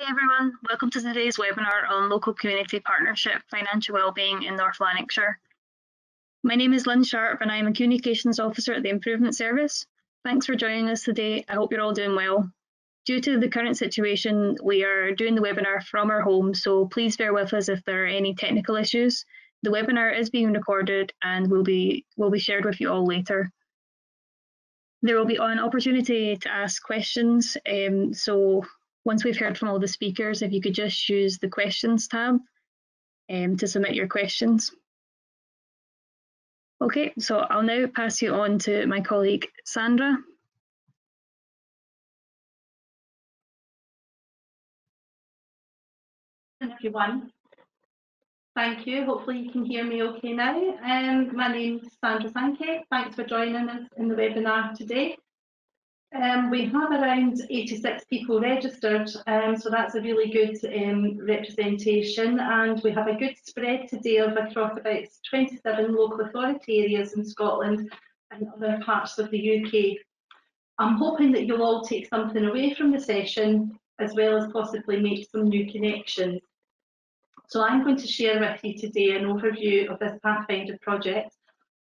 Hey everyone, welcome to today's webinar on local community partnership financial wellbeing in North Lanarkshire. My name is Lynn Sharp and I'm a communications officer at the Improvement Service. Thanks for joining us today. I hope you're all doing well. Due to the current situation, we are doing the webinar from our home, so please bear with us if there are any technical issues. The webinar is being recorded and will be, will be shared with you all later. There will be an opportunity to ask questions, um, so once we've heard from all the speakers, if you could just use the questions tab um, to submit your questions. Okay, so I'll now pass you on to my colleague Sandra. everyone. Thank you. Hopefully you can hear me okay now. Um, my name is Sandra Sankey. Thanks for joining us in the webinar today. Um, we have around 86 people registered, um, so that's a really good um, representation and we have a good spread today of across about 27 local authority areas in Scotland and other parts of the UK. I'm hoping that you'll all take something away from the session as well as possibly make some new connections. So I'm going to share with you today an overview of this Pathfinder project,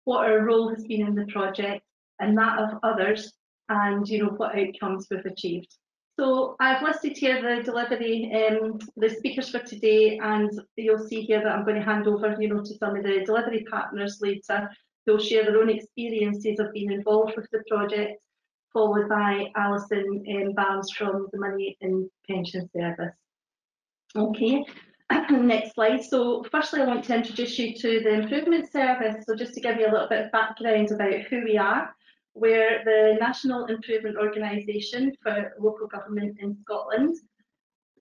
what our role has been in the project and that of others and you know what outcomes we've achieved. So I've listed here the delivery, um, the speakers for today, and you'll see here that I'm going to hand over, you know, to some of the delivery partners later. Who'll share their own experiences of being involved with the project, followed by Alison um, Barnes from the Money and Pension Service. Okay, next slide. So firstly, I want to introduce you to the Improvement Service. So just to give you a little bit of background about who we are. We're the National Improvement Organisation for Local Government in Scotland.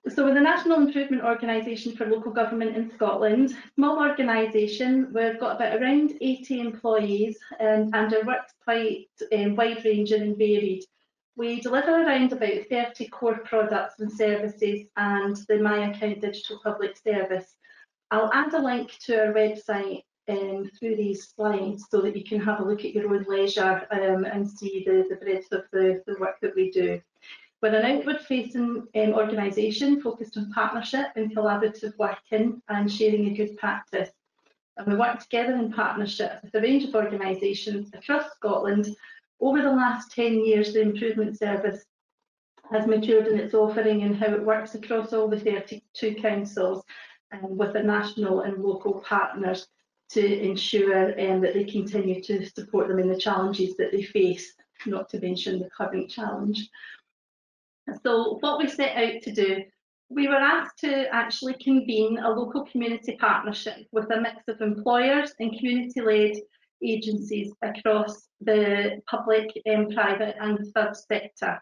So we're the National Improvement Organisation for Local Government in Scotland, small organisation, we've got about around 80 employees and, and our work's quite um, wide ranging and varied. We deliver around about 30 core products and services and the My Account Digital Public Service. I'll add a link to our website um, through these slides so that you can have a look at your own leisure um, and see the, the breadth of the, the work that we do. We're an outward-facing um, organisation focused on partnership and collaborative working and sharing a good practice. And we work together in partnership with a range of organisations across Scotland. Over the last 10 years, the Improvement Service has matured in its offering and how it works across all the 32 councils um, with the national and local partners to ensure um, that they continue to support them in the challenges that they face, not to mention the current challenge. So what we set out to do, we were asked to actually convene a local community partnership with a mix of employers and community-led agencies across the public, and private and third sector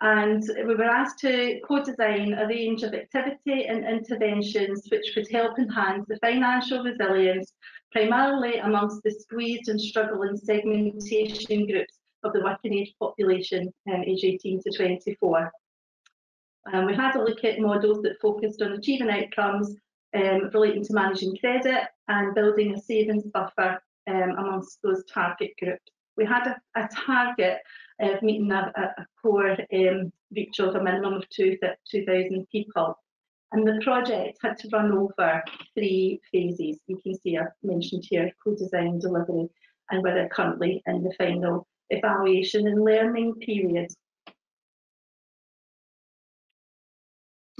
and we were asked to co-design a range of activity and interventions which could help enhance the financial resilience, primarily amongst the squeezed and struggling segmentation groups of the working age population um, age 18 to 24. Um, we had a look at models that focused on achieving outcomes um, relating to managing credit and building a savings buffer um, amongst those target groups. We had a, a target of meeting a, a core um, reach of a minimum of 2,000 people. And the project had to run over three phases. You can see I've mentioned here co-design, delivery, and we're currently in the final evaluation and learning period.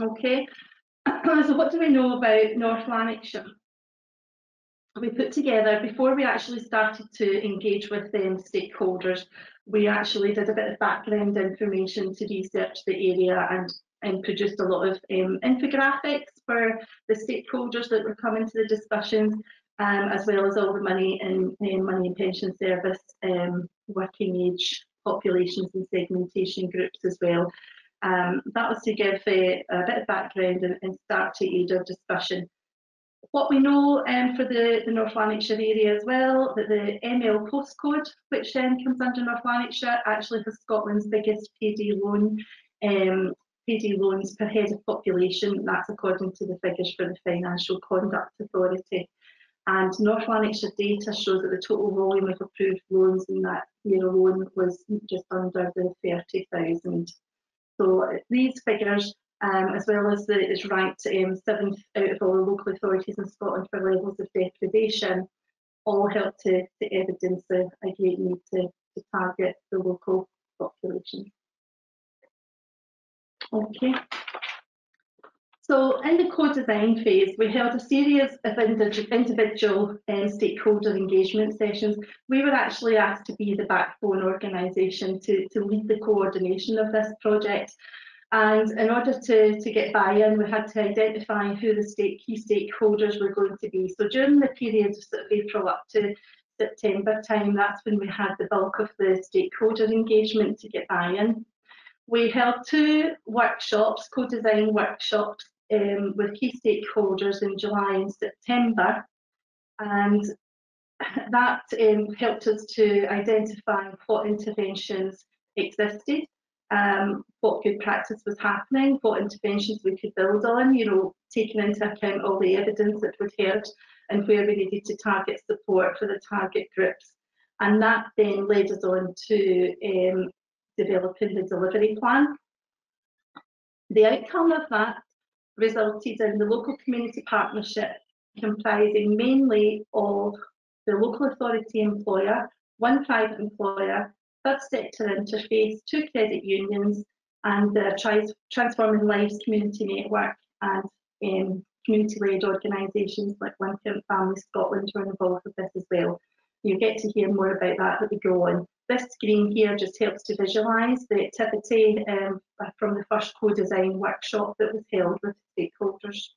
Okay, so what do we know about North Lanarkshire? We put together, before we actually started to engage with them stakeholders, we actually did a bit of background information to research the area and, and produced a lot of um, infographics for the stakeholders that were coming to the discussions, um, as well as all the money and um, money and pension service um, working age populations and segmentation groups as well. Um, that was to give a, a bit of background and, and start to aid our discussion what we know um, for the, the North Lanarkshire area as well, that the ML postcode, which um, comes under North Lanarkshire, actually has Scotland's biggest payday loan, um, loans per head of population. That's according to the figures for the Financial Conduct Authority. And North Lanarkshire data shows that the total volume of approved loans in that year alone was just under the 30,000. So these figures um, as well as that it's ranked um, seventh out of all local authorities in Scotland for levels of deprivation, all help to, to evidence a, a great need to, to target the local population. Okay. So in the co-design phase, we held a series of individual um, stakeholder engagement sessions. We were actually asked to be the backbone organisation to, to lead the coordination of this project. And in order to, to get buy-in, we had to identify who the state, key stakeholders were going to be. So during the period of sort of April up to September time, that's when we had the bulk of the stakeholder engagement to get buy-in. We held two workshops, co-design workshops, um, with key stakeholders in July and September. And that um, helped us to identify what interventions existed, um, what good practice was happening, what interventions we could build on, you know, taking into account all the evidence that we'd heard and where we needed to target support for the target groups. And that then led us on to um, developing the delivery plan. The outcome of that resulted in the local community partnership comprising mainly of the local authority employer, one private employer, third sector interface, two credit unions, and the Transforming Lives Community Network and um, community-led organisations like Count Family Scotland were involved with this as well. You get to hear more about that as we go on. This screen here just helps to visualise the activity um, from the first co-design workshop that was held with stakeholders.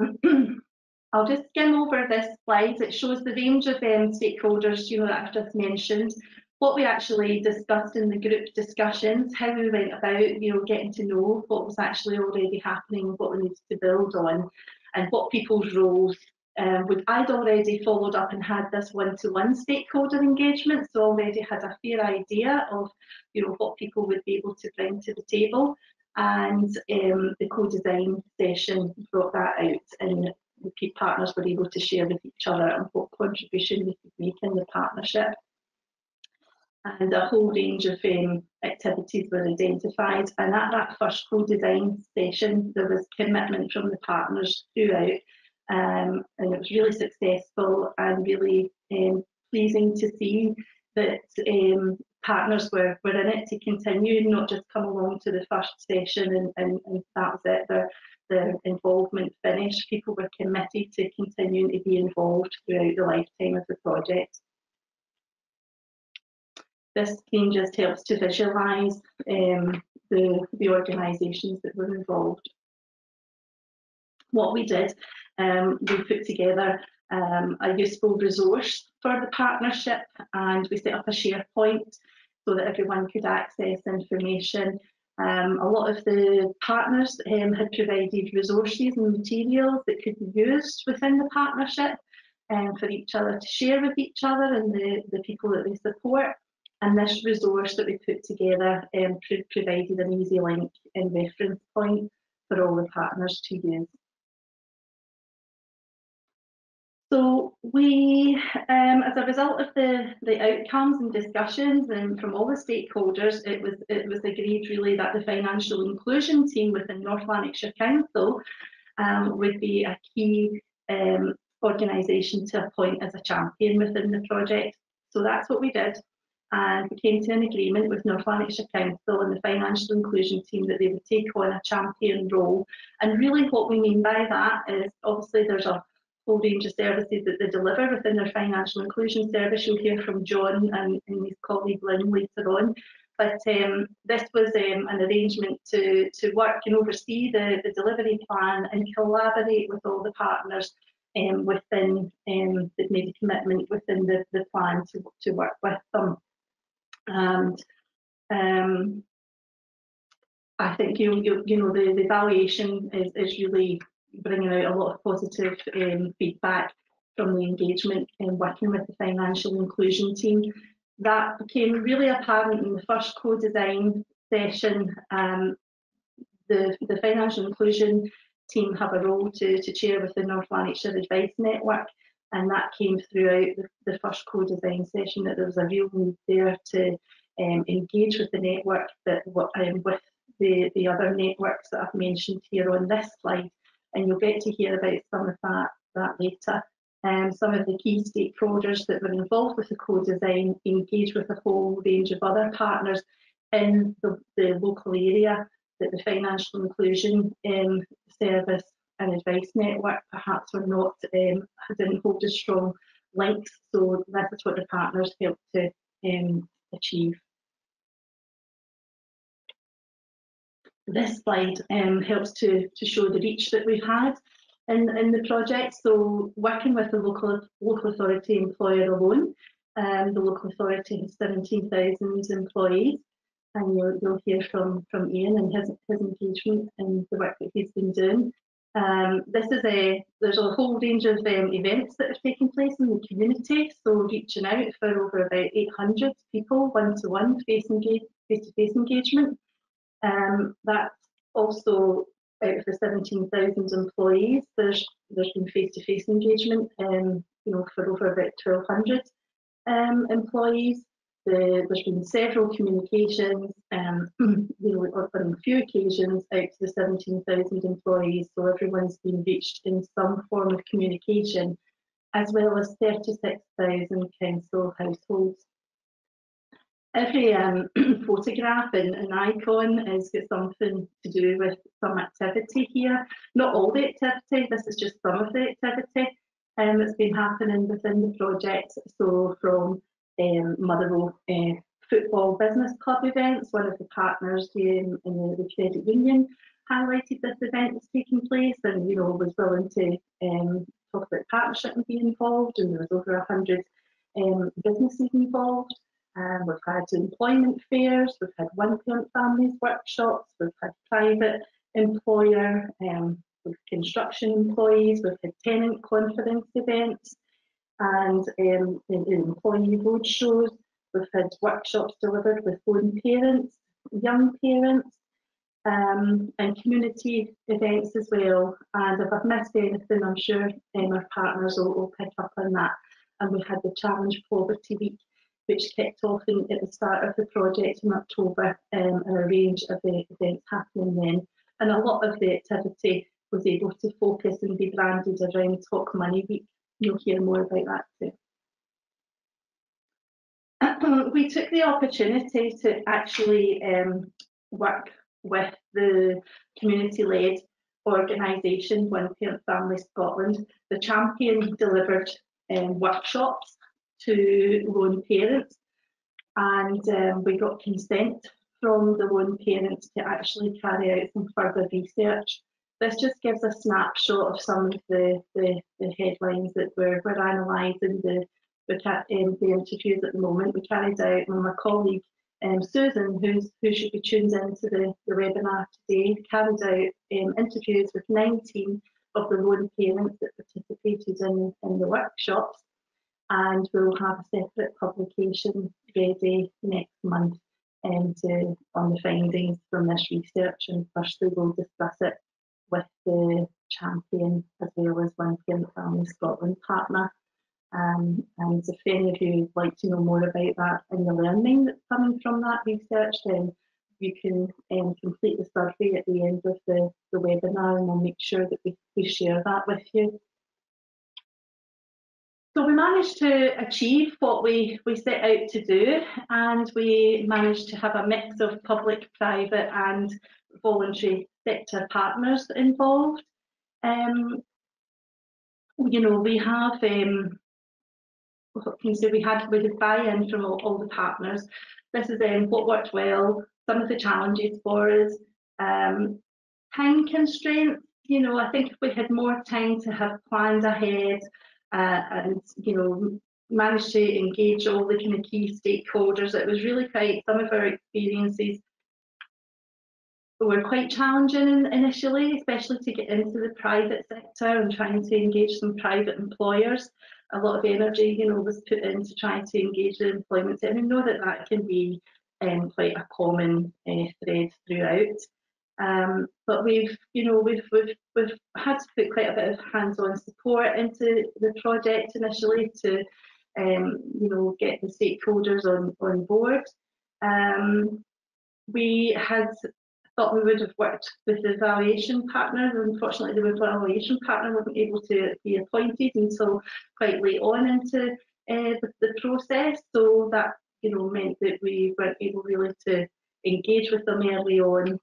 I'll just skim over this slide. It shows the range of um, stakeholders you know, that I've just mentioned, what we actually discussed in the group discussions, how we went about you know, getting to know what was actually already happening, what we needed to build on, and what people's roles um, I'd already followed up and had this one-to-one stakeholder engagement, so already had a fair idea of, you know, what people would be able to bring to the table. And um, the co-design session brought that out, and the partners were able to share with each other and what contribution they could make in the partnership. And a whole range of um, activities were identified. And at that first co-design session, there was commitment from the partners throughout um, and it was really successful and really um, pleasing to see that um, partners were, were in it to continue, not just come along to the first session and, and, and that was it, their involvement finished. People were committed to continuing to be involved throughout the lifetime of the project. This scheme just helps to visualise um, the, the organisations that were involved. What we did um, we put together um, a useful resource for the partnership and we set up a SharePoint so that everyone could access information. Um, a lot of the partners um, had provided resources and materials that could be used within the partnership um, for each other to share with each other and the, the people that they support. And this resource that we put together um, provided an easy link and reference point for all the partners to use. So we, um, as a result of the, the outcomes and discussions and from all the stakeholders, it was it was agreed really that the financial inclusion team within North Lanarkshire Council um, would be a key um, organisation to appoint as a champion within the project. So that's what we did. And we came to an agreement with North Lanarkshire Council and the financial inclusion team that they would take on a champion role. And really what we mean by that is obviously there's a whole range of services that they deliver within their financial inclusion service. You'll hear from John and, and his colleague Lynn later on. But um, this was um, an arrangement to, to work and oversee the, the delivery plan and collaborate with all the partners um, within um, that made a commitment within the, the plan to, to work with them. And um, I think you, you, you know the, the evaluation is, is really bringing out a lot of positive um, feedback from the engagement and working with the financial inclusion team. That became really apparent in the first co-design session. Um, the, the financial inclusion team have a role to, to chair with the North Lanarkshire Advice Network and that came throughout the, the first co-design session that there was a real need there to um, engage with the network that um, with the, the other networks that I've mentioned here on this slide, and you'll get to hear about some of that, that later. Um, some of the key stakeholders that were involved with the co-design engaged with a whole range of other partners in the, the local area that the financial inclusion um, service and advice network perhaps were not um, didn't hold as strong links. So this is what the partners helped to um, achieve. This slide um, helps to, to show the reach that we've had in, in the project. So working with the local local authority employer alone, um, the local authority has 17,000 employees and you'll, you'll hear from, from Ian and his, his engagement and the work that he's been doing. Um, this is a there's a whole range of um, events that have taken place in the community, so reaching out for over about 800 people, one-to-one face-to-face -face engagement. Um, that's also out of the 17,000 employees, there's there's been face-to-face -face engagement, um, you know, for over about 1,200 um, employees. The, there's been several communications, um, you know, on a few occasions out to the 17,000 employees, so everyone's been reached in some form of communication, as well as 36,000 council households. Every um, photograph and an icon has got something to do with some activity here. Not all the activity, this is just some of the activity um, that's been happening within the project. So from um, Motherwell uh, Football Business Club events. One of the partners in the, the, credit union highlighted this event was taking place and you know was willing to um, talk about partnership and be involved. And there was over a hundred um, businesses involved. Um, we've had employment fairs, we've had one parent families workshops, we've had private employer, um, with construction employees, we've had tenant conference events, and um, employee road shows. We've had workshops delivered with lone parents, young parents, um, and community events as well. And if I've missed anything, I'm sure um, our partners will, will, pick up on that. And we had the Challenge Poverty Week, which kicked off in, at the start of the project in October, um, and a range of the events happening then. And a lot of the activity was able to focus and be branded around Talk Money Week, you'll hear more about that too. we took the opportunity to actually um, work with the community-led organisation One Parent Family Scotland. The champion delivered um, workshops to lone parents and um, we got consent from the lone parents to actually carry out some further research this just gives a snapshot of some of the, the, the headlines that we're, we're analysing, the, um, the interviews at the moment. We carried out, my colleague um, Susan, who's, who should be tuned into the, the webinar today, carried out um, interviews with 19 of the lone parents that participated in, in the workshops. And we'll have a separate publication ready next month um, to, on the findings from this research. And firstly, we'll discuss it with the champion as well as One Parent Family Scotland partner. Um, and if any of you would like to know more about that and the learning that's coming from that research, then you can um, complete the survey at the end of the, the webinar and we'll make sure that we, we share that with you. So we managed to achieve what we, we set out to do and we managed to have a mix of public, private and voluntary sector partners involved. Um, you know, we have, um, can we had we had buy-in from all, all, the partners. This is um, what worked well, some of the challenges for us, um, time constraints. You know, I think if we had more time to have planned ahead uh, and you know managed to engage all the kind of key stakeholders, it was really quite some of our experiences were quite challenging initially, especially to get into the private sector and trying to engage some private employers. A lot of energy, you know, was put into trying to engage the employment sector. And we know that that can be um, quite a common uh, thread throughout. Um, but we've, you know, we've, we've we've had to put quite a bit of hands-on support into the project initially to, um, you know, get the stakeholders on on board. Um, we had thought we would have worked with the evaluation partner. Unfortunately, the evaluation partner wasn't able to be appointed until quite late on into uh, the, the, process. So that you know meant that we weren't able really to engage with them early on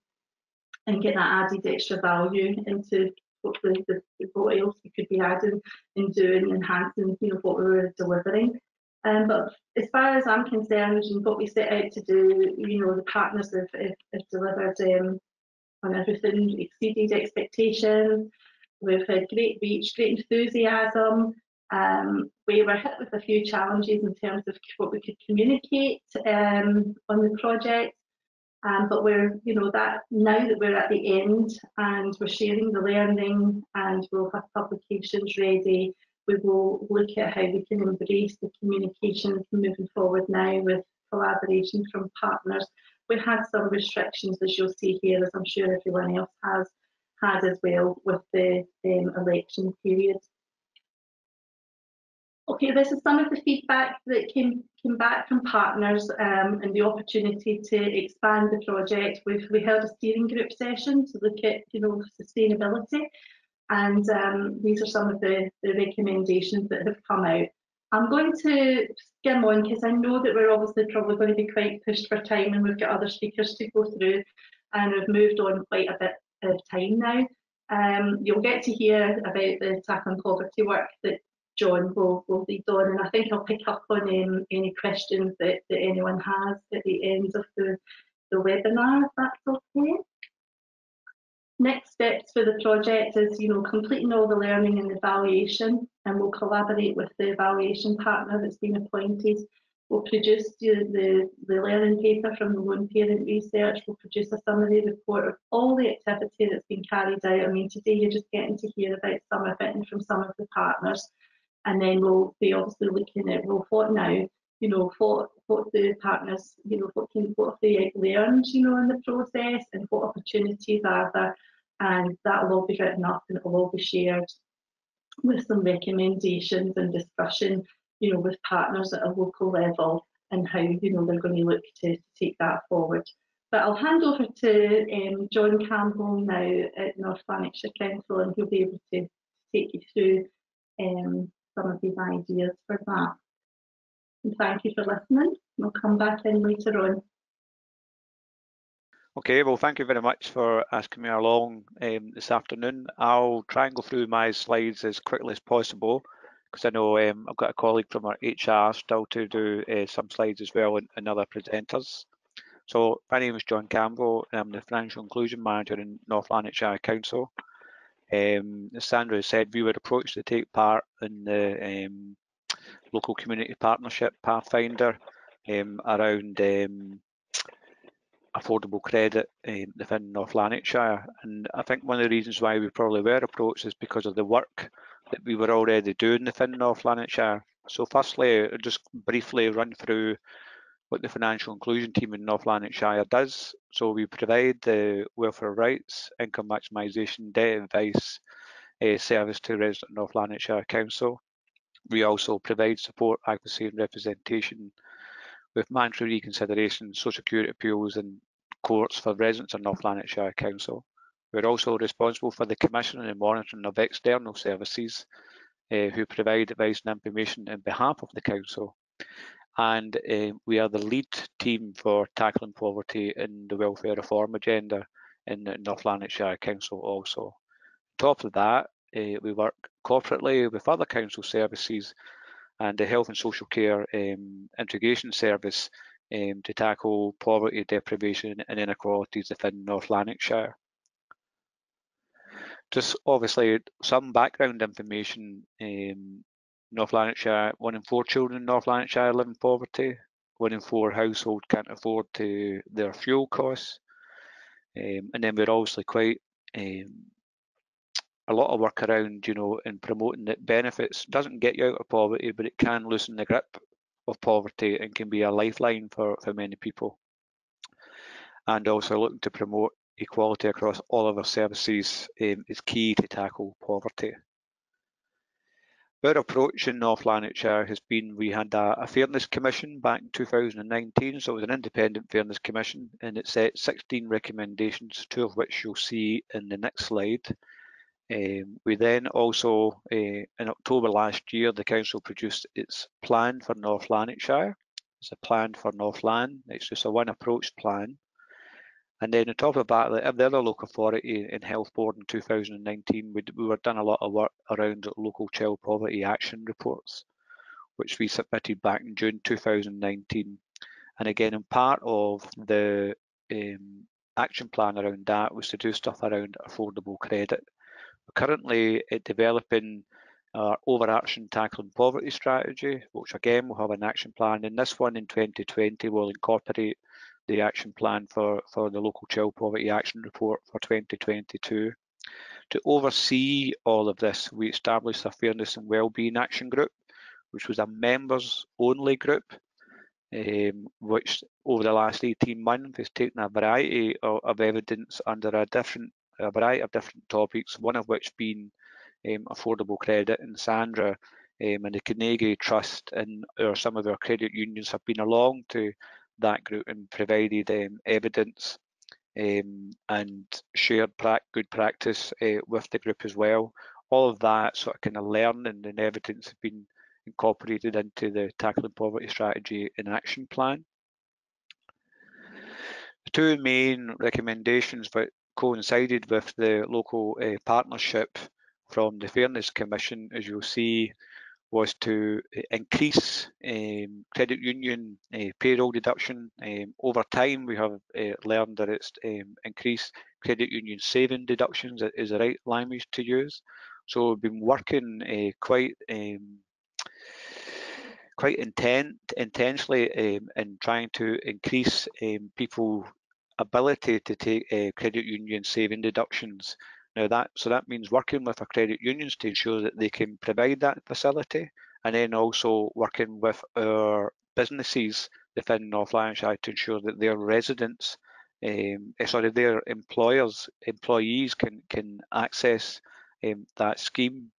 and get that added extra value into what, the, the, what else we could be adding and doing, enhancing you know what we were delivering. Um, but as far as I'm concerned, and what we set out to do, you know, the partners have, have, have delivered um, on everything, exceeded expectations. We've had great reach, great enthusiasm. Um, we were hit with a few challenges in terms of what we could communicate um, on the project. Um, but we're, you know, that now that we're at the end and we're sharing the learning and we'll have publications ready, we will look at how we can embrace the communications moving forward now with collaboration from partners. We had some restrictions, as you'll see here, as I'm sure everyone else has had as well with the um, election period. Okay, this is some of the feedback that came came back from partners um, and the opportunity to expand the project. We've we held a steering group session to look at you know sustainability and um, these are some of the, the recommendations that have come out. I'm going to skim on because I know that we're obviously probably going to be quite pushed for time and we've got other speakers to go through and we've moved on quite a bit of time now. Um, you'll get to hear about the tackling poverty work that John will, will lead on and I think I'll pick up on um, any questions that, that anyone has at the end of the, the webinar if that's okay. Next steps for the project is, you know, completing all the learning and evaluation, and we'll collaborate with the evaluation partner that's been appointed. We'll produce the, the, the learning paper from the lone parent research. We'll produce a summary report of all the activity that's been carried out. I mean, today you're just getting to hear about some of it and from some of the partners. And then we'll be obviously looking at, well, what now? You know, what what the partners, you know, what can what have they learned, you know, in the process, and what opportunities are there and that will all be written up and it will all be shared with some recommendations and discussion, you know, with partners at a local level and how, you know, they're going to look to, to take that forward. But I'll hand over to um, John Campbell now at North Lanarkshire Council and he'll be able to take you through um, some of these ideas for that. And thank you for listening. We'll come back in later on. Okay, well, thank you very much for asking me along um, this afternoon. I'll try and go through my slides as quickly as possible because I know um, I've got a colleague from our HR still to do uh, some slides as well and, and, other presenters. So my name is John Campbell and I'm the Financial Inclusion Manager in North Lanarkshire Council. Um, as Sandra said, we were approached to take part in the um, local community partnership Pathfinder um, around um, affordable credit um, within North Lanarkshire. And I think one of the reasons why we probably were approached is because of the work that we were already doing within North Lanarkshire. So firstly, just briefly run through what the financial inclusion team in North Lanarkshire does. So we provide the welfare rights, income maximisation, debt advice uh, service to resident North Lanarkshire Council. We also provide support, advocacy and representation with mandatory reconsideration, social security appeals and courts for residents of North Lanarkshire Council. We're also responsible for the commissioning and monitoring of external services uh, who provide advice and information on behalf of the Council. And uh, we are the lead team for tackling poverty in the welfare reform agenda in North Lanarkshire Council also. On top of that, uh, we work corporately with other council services and the Health and Social Care um, Integration Service um, to tackle poverty, deprivation and inequalities within North Lanarkshire. Just obviously some background information. Um, North Lanarkshire, one in four children in North Lanarkshire live in poverty. One in four households can't afford to their fuel costs. Um, and then we're obviously quite um, a lot of work around, you know, in promoting that benefits doesn't get you out of poverty, but it can loosen the grip of poverty and can be a lifeline for, for many people. And also looking to promote equality across all of our services um, is key to tackle poverty. Our approach in North Lanarkshire has been, we had a, a, Fairness Commission back in 2019, so it was an independent Fairness Commission, and it set 16 recommendations, two of which you'll see in the next slide. Um, we then also, uh, in October last year, the council produced its plan for North Lanarkshire. It's a plan for North Northland. It's just a one approach plan. And then on top of that, the, the other local authority in Health Board in 2019, we, we were done a lot of work around local child poverty action reports, which we submitted back in June 2019. And again, in part of the um, action plan around that was to do stuff around affordable credit. We're currently developing our overarching tackling poverty strategy, which again will have an action plan. And this one in 2020 will incorporate the action plan for, for the local child poverty action report for 2022. To oversee all of this, we established a fairness and wellbeing action group, which was a members only group, um, which over the last 18 months has taken a variety of, of evidence under a different a variety of different topics, one of which being um, affordable credit and Sandra um, and the Carnegie Trust and or some of our credit unions have been along to that group and provided um, evidence um, and shared pra good practice uh, with the group as well. All of that sort of kind of learning and evidence have been incorporated into the tackling poverty strategy and action plan. The two main recommendations that coincided with the local uh, partnership from the Fairness Commission, as you'll see, was to eh, increase um, credit union uh, payroll deduction. Um, over time, we have uh, learned that it's um, increased credit union saving deductions is the right language to use. So we've been working uh, quite um, quite intent intensely um, in trying to increase um, people ability to take credit union saving deductions. Now that so that means working with our credit unions to ensure that they can provide that facility, and then also working with our businesses within North Lanarkshire to ensure that their residents, um, eh, sorry, their employers, employees can can access um, that scheme.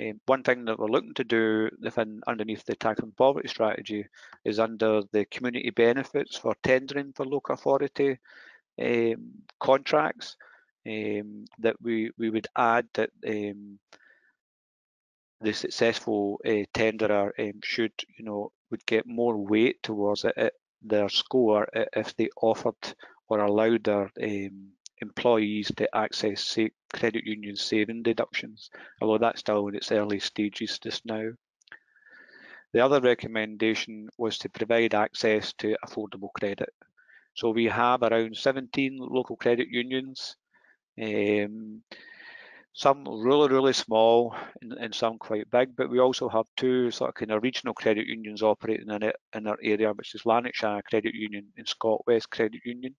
Um, one thing that we're looking to do within underneath the tackling poverty strategy is under the community benefits for tendering for local authority um, contracts um, that we, we would add that um, the successful uh, tenderer um, should, you know, would get more weight towards it, it, their score if they offered or allowed their um, employees to access say, credit union saving deductions, although that's still in its early stages just now. The other recommendation was to provide access to affordable credit. So we have around 17 local credit unions um, some really, really small and, and, some quite big, but we also have two sort of kind of regional credit unions operating in it in our area, which is Lanarkshire Credit Union and Scotwest Credit Union.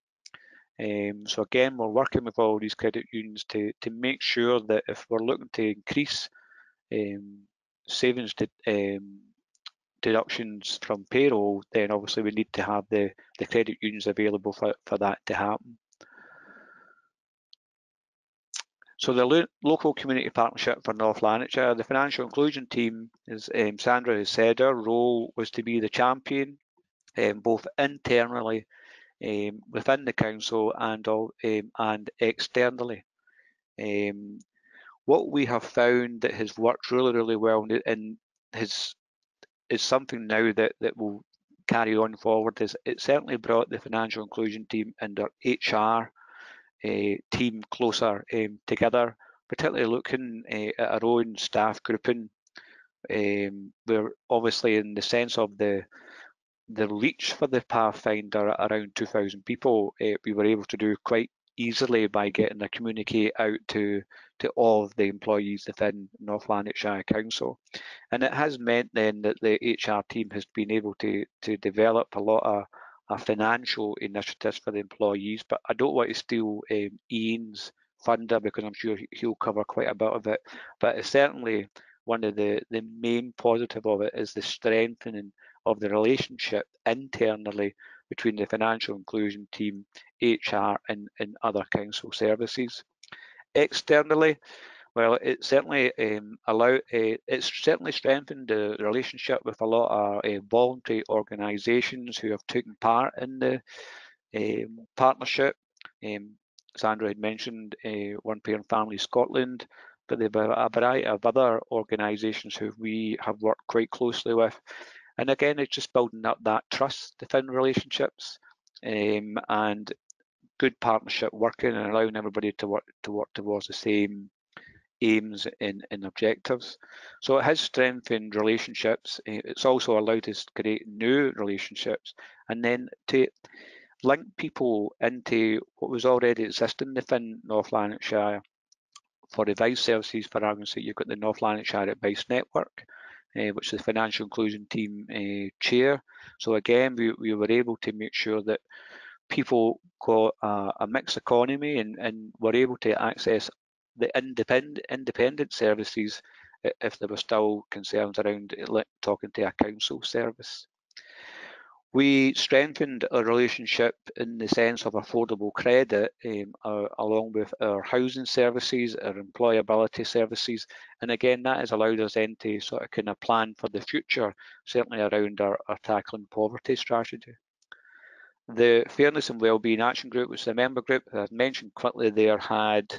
Um, so again, we're working with all these credit unions to, to make sure that if we're looking to increase um, savings um, deductions from payroll, then obviously we need to have the, the credit unions available for, for that to happen. So the lo local community partnership for North Lanarkshire, the financial inclusion team, as um, Sandra has said, our role was to be the champion, um, both internally um, within the council and all, um, and externally. Um, what we have found that has worked really, really well and has is something now that that will carry on forward is it certainly brought the financial inclusion team and HR team closer um, together, particularly looking uh, at our own staff grouping. Um, we're obviously in the sense of the the reach for the Pathfinder around 2,000 people, uh, we were able to do quite easily by getting a communique out to to all of the employees within North Lanarkshire Council. And it has meant then that the HR team has been able to to develop a lot of a financial initiatives for the employees, but I don't want to steal um, Ian's thunder because I'm sure he'll cover quite a bit of it. But it's certainly one of the, the main positive of it is the strengthening of the relationship internally between the financial inclusion team, HR and, and other council services. Externally, Well, it certainly um, uh, it's certainly strengthened the relationship with a lot of uh, voluntary organisations who have taken part in the um, partnership. Um, Sandra had mentioned uh, One Parent Family Scotland, but there are a variety of other organisations who we have worked quite closely with. And again, it's just building up that trust within relationships um, and good partnership working and allowing everybody to work to work towards the same aims and, and objectives. So it has strengthened relationships. Eh, it's also allowed us to create new relationships and then to link people into what was already existing within North Lanarkshire. For advice services, for argument's sake, you've got the North Lanarkshire Advice Network, uh, which is the financial inclusion team uh, chair. So again, we, we were able to make sure that people got a, a mixed economy and, and were able to access the independent independent services if there were still concerns around talking to a council service. We strengthened our relationship in the sense of affordable credit um, uh, along with our housing services, our employability services, and again that has allowed us then to sort of kind of plan for the future, certainly around our, our tackling poverty strategy. The Fairness and Wellbeing Action Group, which is a member group, as mentioned quickly there, had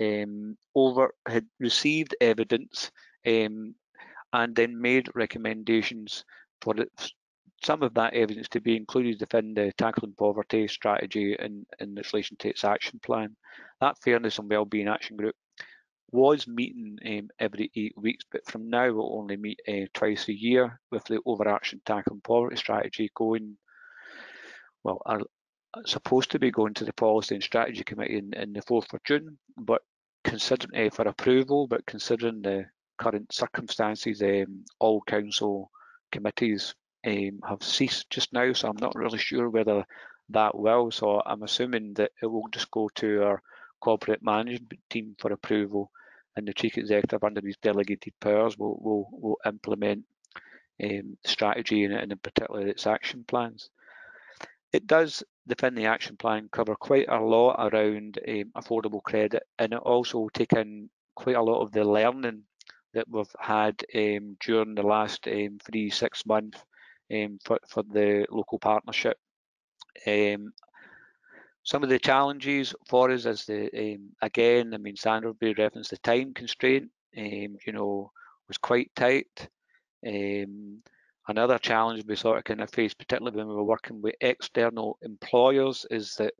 um, over had received evidence um, and then made recommendations for it, some of that evidence to be included within the tackling poverty strategy in, in relation to its action plan. That fairness and wellbeing action group was meeting um, every eight weeks, but from now we'll only meet uh, twice a year with the overarching tackling poverty strategy going, well, supposed to be going to the Policy and Strategy Committee in, in the 4th of June, but considering uh, for approval, but considering the current circumstances, um, all council committees um, have ceased just now, so I'm not really sure whether that will. So I'm assuming that it will just go to our corporate management team for approval, and the chief executive under these delegated powers will will, will implement um, strategy and, and in particular its action plans. It does, within the action plan, cover quite a lot around um, affordable credit and it also take in quite a lot of the learning that we've had um, during the last um, three, six months um, for, for the local partnership. Um, some of the challenges for us is the, um, again, I mean, Sandra referenced the time constraint, you know, was quite tight. Um, Another challenge we sort of kind of faced, particularly when we were working with external employers, is that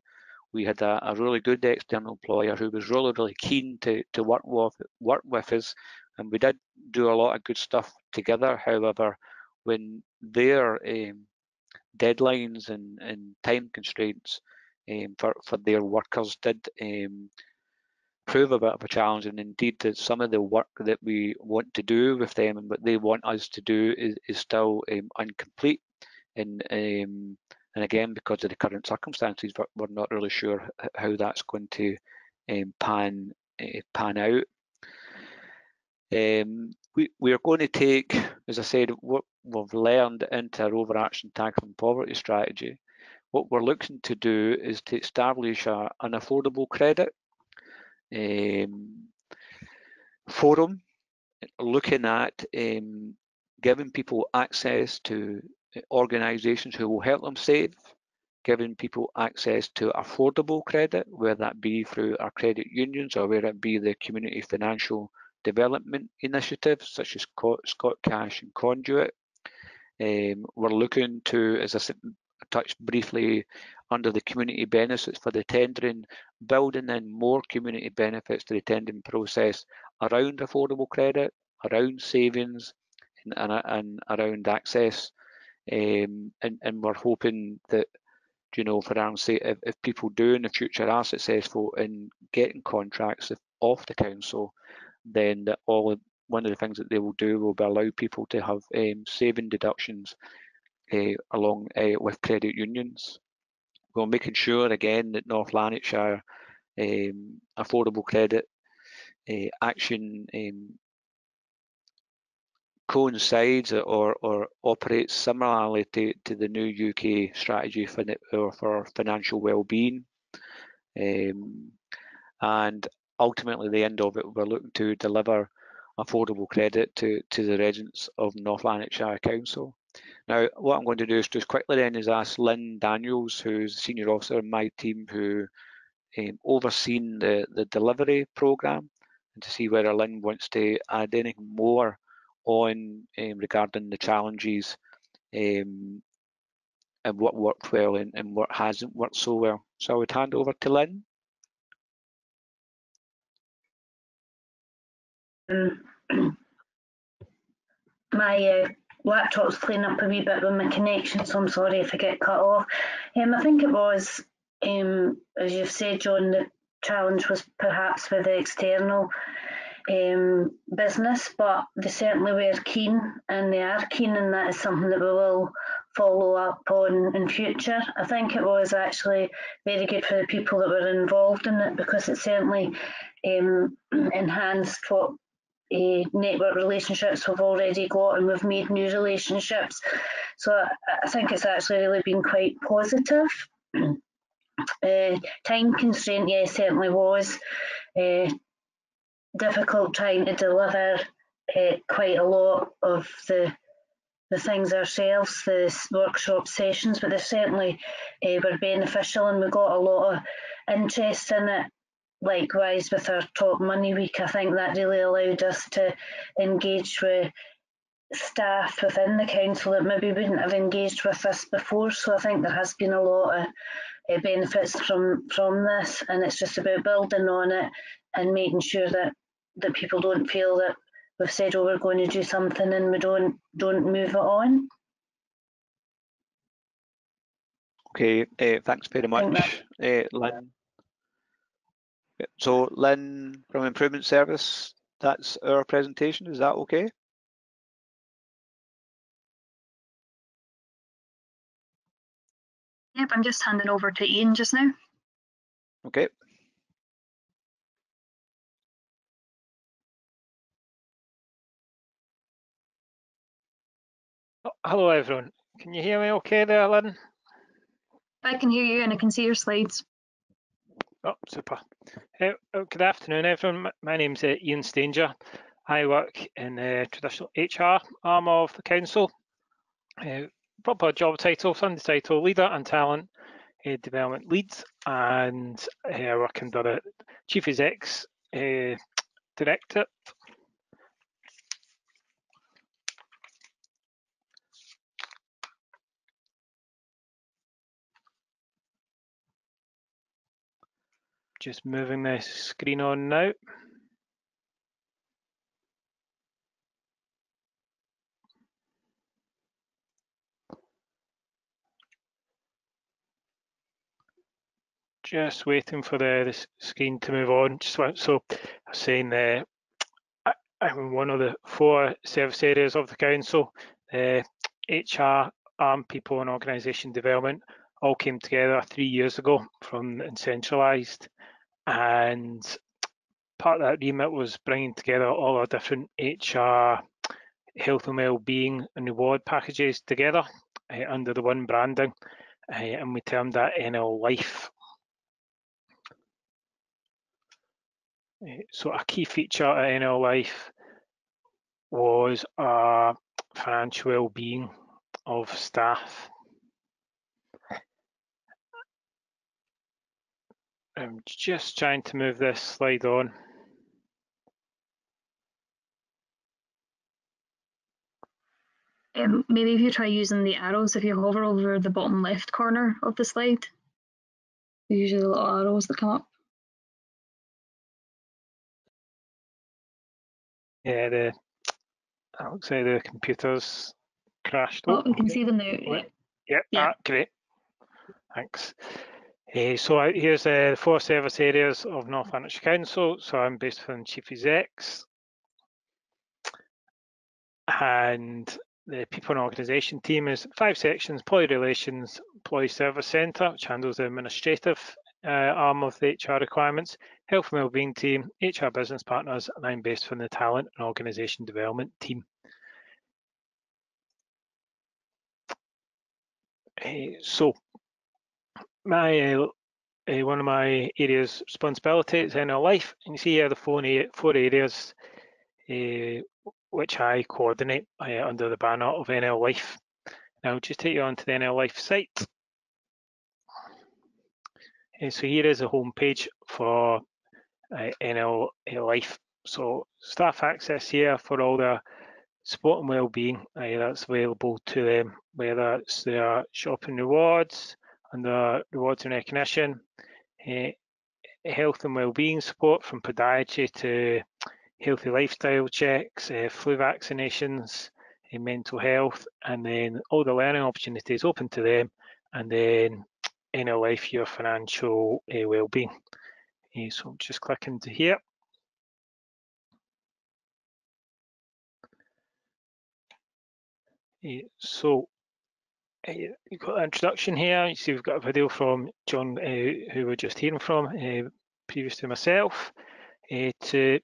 we had a, a really good external employer who was really, really keen to, to work with work with us, and we did do a lot of good stuff together. However, when their um, deadlines and, and time constraints um, for, for their workers did um, prove a bit of a challenge and indeed some of the work that we want to do with them and what they want us to do is, is still um, incomplete. And um, and again because of the current circumstances we're not really sure how that's going to um, pan uh, pan out. Um, we, we are going to take as I said what we've learned into our overarching tackling poverty strategy what we're looking to do is to establish a, an affordable credit um, forum looking at um, giving people access to organisations who will help them save, giving people access to affordable credit, whether that be through our credit unions or whether it be the community financial development initiatives such as Scotcash and Conduit. Um, we're looking to, as I touched briefly under the community benefits for the tendering, building in more community benefits to the tendering process around affordable credit, around savings, and, and, and around access. Um, and, and we're hoping that, you know, for our sake, if, if people do in the future are successful in getting contracts off the council, then that all one of the things that they will do will be allow people to have um, saving deductions along uh, with credit unions. We're making sure again that North Lanarkshire um, affordable credit uh, action um, coincides or, or operates similarly to, to the new UK strategy for, for financial well-being. Um, and ultimately the end of it, we're looking to deliver affordable credit to, to the residents of North Lanarkshire Council. Now, what I'm going to do is just quickly then is ask Lynn Daniels, who's senior officer in my team who um, overseen the, the delivery programme, and to see whether Lynn wants to add anything more on um, regarding the challenges um, and what worked well and, and what hasn't worked so well. So I would hand over to Lynn. Um, my uh, laptop's playing up a wee bit with my connection, so I'm sorry if I get cut off. Um, I think it was, um, as you've said, John, the challenge was perhaps with the external um, business, but they certainly were keen and they are keen, and that is something that we will follow up on in future. I think it was actually very good for the people that were involved in it because it certainly um, enhanced what uh, network relationships we've already got and we've made new relationships. So I, I think it's actually really been quite positive. Uh, time constraint, yes, certainly was uh, difficult trying to deliver uh, quite a lot of the the things ourselves, the workshop sessions, but they certainly uh, were beneficial and we got a lot of interest in it. Likewise with our Talk Money Week, I think that really allowed us to engage with staff within the council that maybe wouldn't have engaged with us before. So I think there has been a lot of uh, benefits from from this, and it's just about building on it and making sure that that people don't feel that we've said, oh, we're going to do something and we don't don't move it on. Okay, uh, thanks very much, uh, Lynn. So Lynn from Improvement Service, that's our presentation, is that okay? Yep, I'm just handing over to Ian just now. Okay. Oh, hello everyone. Can you hear me okay there, Lynn? I can hear you and I can see your slides. Oh, super. Uh, oh, good afternoon, everyone. My name's uh, Ian Stanger. I work in the traditional HR arm of the council. Uh, proper job title, Sunday title, Leader and Talent uh, Development Lead, and uh, I work under the Chief Exec's uh, Directorate Just moving the screen on now. Just waiting for the, the screen to move on. Just so I was saying uh, I'm one of the four service areas of the council. Uh, HR, arm people and organisation development all came together three years ago from and centralised and part of that remit was bringing together all our different HR, health and well-being and reward packages together uh, under the one branding, uh, and we termed that NL Life. Uh, so a key feature of NL Life was our financial well-being of staff. I'm just trying to move this slide on. Um, maybe if you try using the arrows, if you hover over the bottom left corner of the slide, there's usually little arrows that come up. Yeah, the that looks like the computer's crashed. Oh, we can see them now. Yeah. Yeah, yeah. Ah, great. Thanks. Uh, so uh, here's uh, the four service areas of North Lanarkshire Council. So I'm based on Chief Execs. And the people and organisation team is five sections, employee relations, employee service centre, which handles the administrative uh, arm of the HR requirements, health and wellbeing team, HR business partners, and I'm based from the talent and organisation development team. Uh, so my uh, uh, one of my areas responsibility is NL Life. And you see here the four, four areas uh, which I coordinate uh, under the banner of NL Life. Now just take you onto the NL Life site. And so here is a home page for NL Life. So staff access here for all the support and well-being that's available to them, whether it's their shopping rewards the rewards and recognition, uh, health and well-being support from podiatry to healthy lifestyle checks, uh, flu vaccinations, uh, mental health, and then all the learning opportunities open to them, and then NL Life, your financial uh, well-being. Uh, so just click into here. Uh, so uh, you've got an introduction here. You see we've got a video from John, uh, who we're just hearing from, uh, previous to myself, uh, to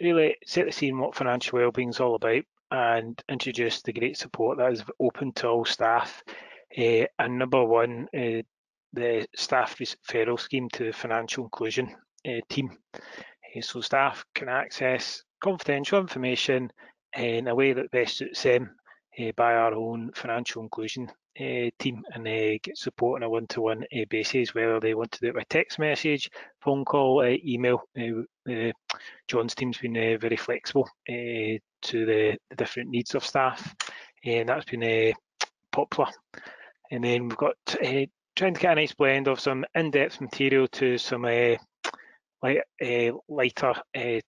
really set the scene what financial wellbeing is all about and introduce the great support that is open to all staff. Uh, and number one, uh, the staff referral scheme to the financial inclusion uh, team. so staff can access confidential information in a way that best suits them by our own financial inclusion uh, Eh, team and uh, get support on a one-to-one uh, basis, whether they want to do it by text message, phone call, email. John's team's been very flexible to the, the, different needs of staff, and that's been popular. And then we've got trying to get a nice blend of some in-depth material to some light, lighter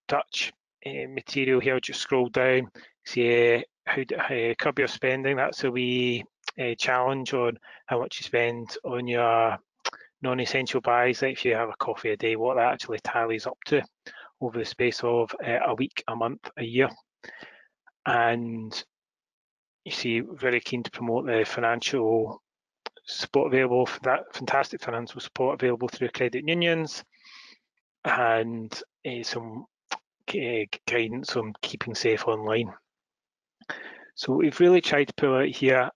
touch material here. Just scroll down, see how, how curb your spending. That's a wee uh, challenge on how much you spend on your non-essential buys. Like if you have a coffee a day, what that actually tallies up to over the space of uh, a week, a month, a year. And you see, very keen to promote the financial support available for that fantastic financial support available through credit unions and uh, some uh, guidance on keeping safe online. So we've really tried to pull out here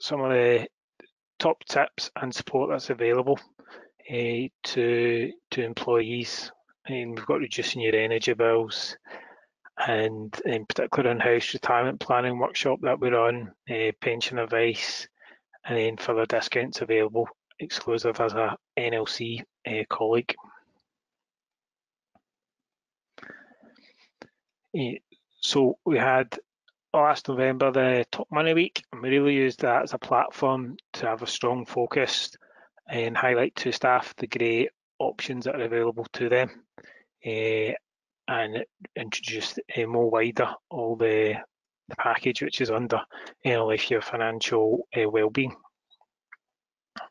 some of the top tips and support that's available uh, to to employees. And we've got reducing your energy bills, and in particular in-house retirement planning workshop that we're on, uh, pension advice, and then further discounts available exclusive as a NLC uh, eh, colleague. so we had last November, the Talk Money Week, and we really used that as a platform to have a strong focus and highlight to staff the great options that are available to them uh, and introduce uh, more wider all the, the package which is under NL Life Your Financial uh, Wellbeing.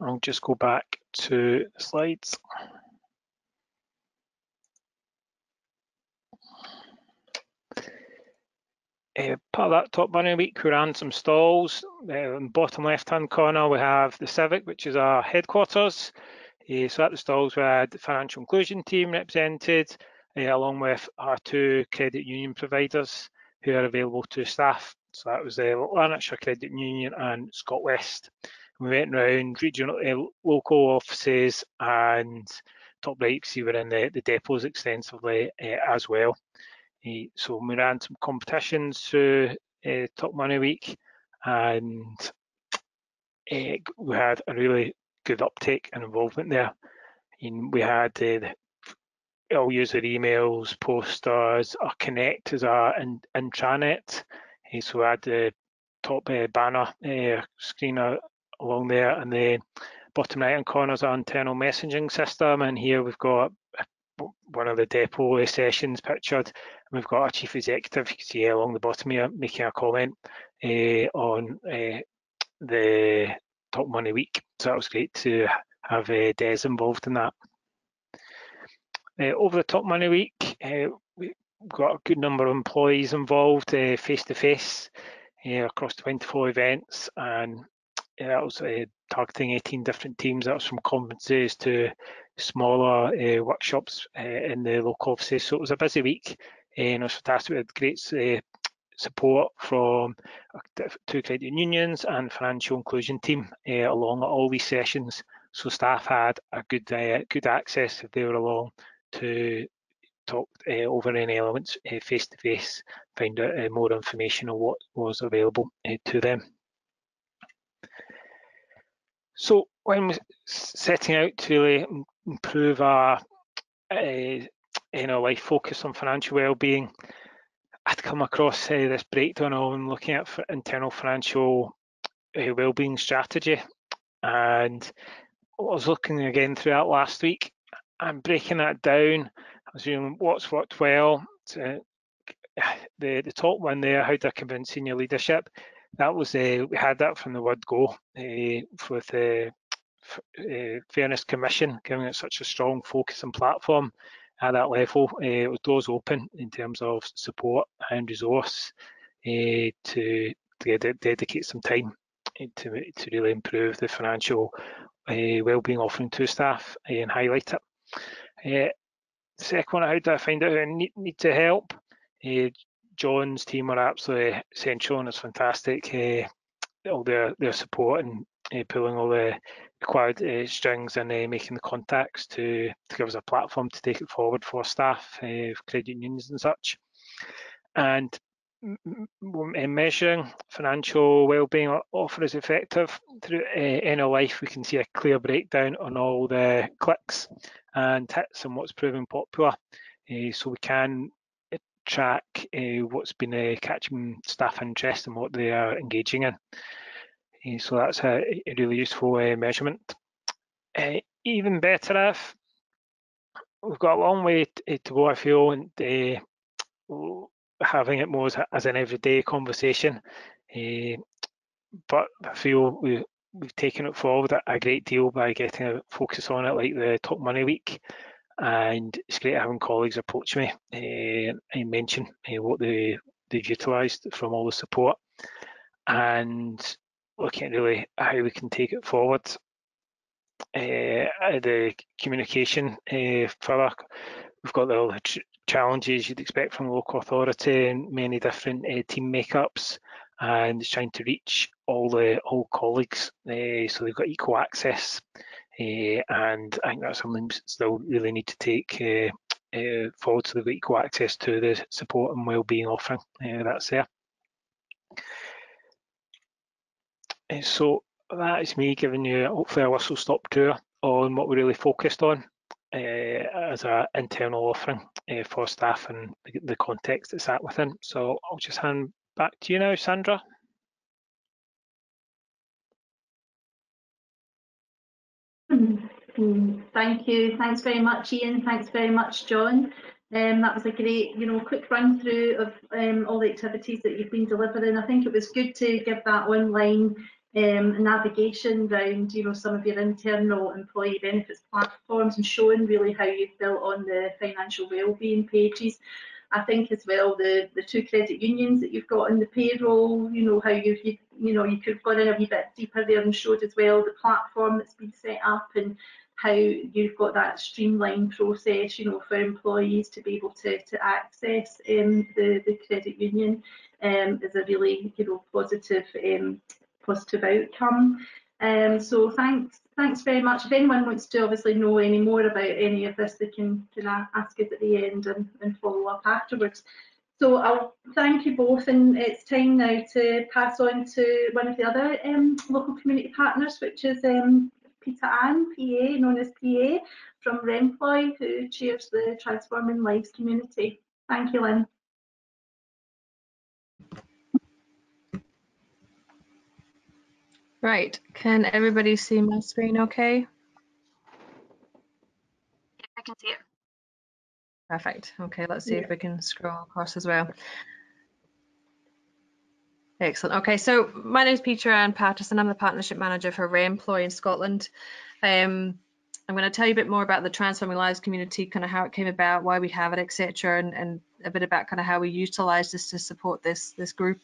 I'll just go back to the slides. Uh, part of that talk money week, we ran some stalls. Uh, in the bottom left-hand corner, we have the Civic, which is our headquarters. Uh, so at the stalls, we had the financial inclusion team represented, along with our two credit union providers who are available to staff. So that was the Lanarkshire Credit Union and Scotwest. We went around regional, local offices and top right, see we're in the, the depots extensively as well. So we ran some competitions through uh, Talk Money Week and uh, we had a really good uptake and involvement there. And we had uh, all user emails, posters, our Connect our in, intranet. Uh, so we had the top uh, banner uh, screen along there and the bottom right hand corner is our internal messaging system and here we've got one of the depot sessions pictured We've got our chief executive, you can see along the bottom here, making a comment uh, on uh, the Talk Money Week. So that was great to have uh, Des involved in that. over the Talk Money Week, we got a good number of employees involved face to face across 24 events, and that was targeting 18 different teams. That was from conferences to smaller uh, workshops uh, in the local offices. So it was a busy week and it was fantastic. We had great uh, support from two credit unions and financial inclusion team uh, along all these sessions. so staff had a good uh, good access if they were along to talk uh, over any elements face to face, find out uh, more information on what was available uh, to them. So when setting out to improve our uh, you know, life focus on financial well-being, I'd come across uh, this breakdown on looking at internal financial uh, well-being strategy, and I was looking again through that last week. I'm breaking that down. I was doing what's worked well. To, the the top one there, how to convince senior leadership. That was uh, we had that from the word go with the Fairness Commission giving it such a strong focus and platform at that level. Uh, with doors open in terms of support and resource uh, to, to dedicate some time to, to really improve the financial uh, wellbeing offering to staff and highlight it. Uh, second one, how do I find out who I need, need to help? Uh, John's team are absolutely essential and it's fantastic. All their, their support and pulling all the required uh, strings and uh, making the contacts to, to give us a platform to take it forward for staff, credit unions and such. And in measuring financial well-being offer is effective through uh, Life we can see a clear breakdown on all the clicks and hits and what's proving popular uh, so we can track uh, what's been uh, catching staff interest and what they are engaging in so that's a, really useful uh, measurement even better if we've got a long way to, go I feel and having it more as, as an everyday conversation. But I feel we, we've taken it forward a great deal by getting a focus on it, like the Talk Money Week. And it's great having colleagues approach me uh, and mention uh, what they, they've utilised from all the support and looking at really how we can take it forward. Uh, the communication uh, further, we've got all the challenges you'd expect from local authority and many different uh, team makeups and it's trying to reach all the all colleagues uh, so they've got equal access uh, and I think that's something still really need to take forward so they've got equal access to the support and wellbeing offering that's there. So that is me giving you hopefully a whistle stop tour on what we're really focused on uh, as an internal offering uh, for staff and the, the context it's at within. So I'll just hand back to you now, Sandra. Thank you. Thanks very much, Ian. Thanks very much, John. Um, that was a great, you know, quick run through of um, all the activities that you've been delivering. I think it was good to give that online um, navigation around, you know, some of your internal employee benefits platforms and showing really how you've built on the financial wellbeing pages. I think as well the the two credit unions that you've got in the payroll, you know how you've you, you know you could have gone in a wee bit deeper there and showed as well the platform that's been set up and how you've got that streamlined process, you know, for employees to be able to to access um, the the credit union um, is a really you know positive um, positive outcome. Um, so thanks, thanks very much. If anyone wants to obviously know any more about any of this, they can, can ask us at the end and, and follow up afterwards. So I'll thank you both and it's time now to pass on to one of the other um, local community partners, which is um, Peter Ann, PA, known as PA, from Remploy, who chairs the Transforming Lives community. Thank you, Lynn. Right, can everybody see my screen okay? Yeah, I can see it. Perfect. Okay, let's see yeah. if we can scroll across as well. Excellent. Okay, so my name is Peter Ann Patterson. I'm the Partnership Manager for Remploy in Scotland. Um, I'm going to tell you a bit more about the Transforming Lives community, kind of how it came about, why we have it, etc., and, and a bit about kind of how we utilise this to support this this group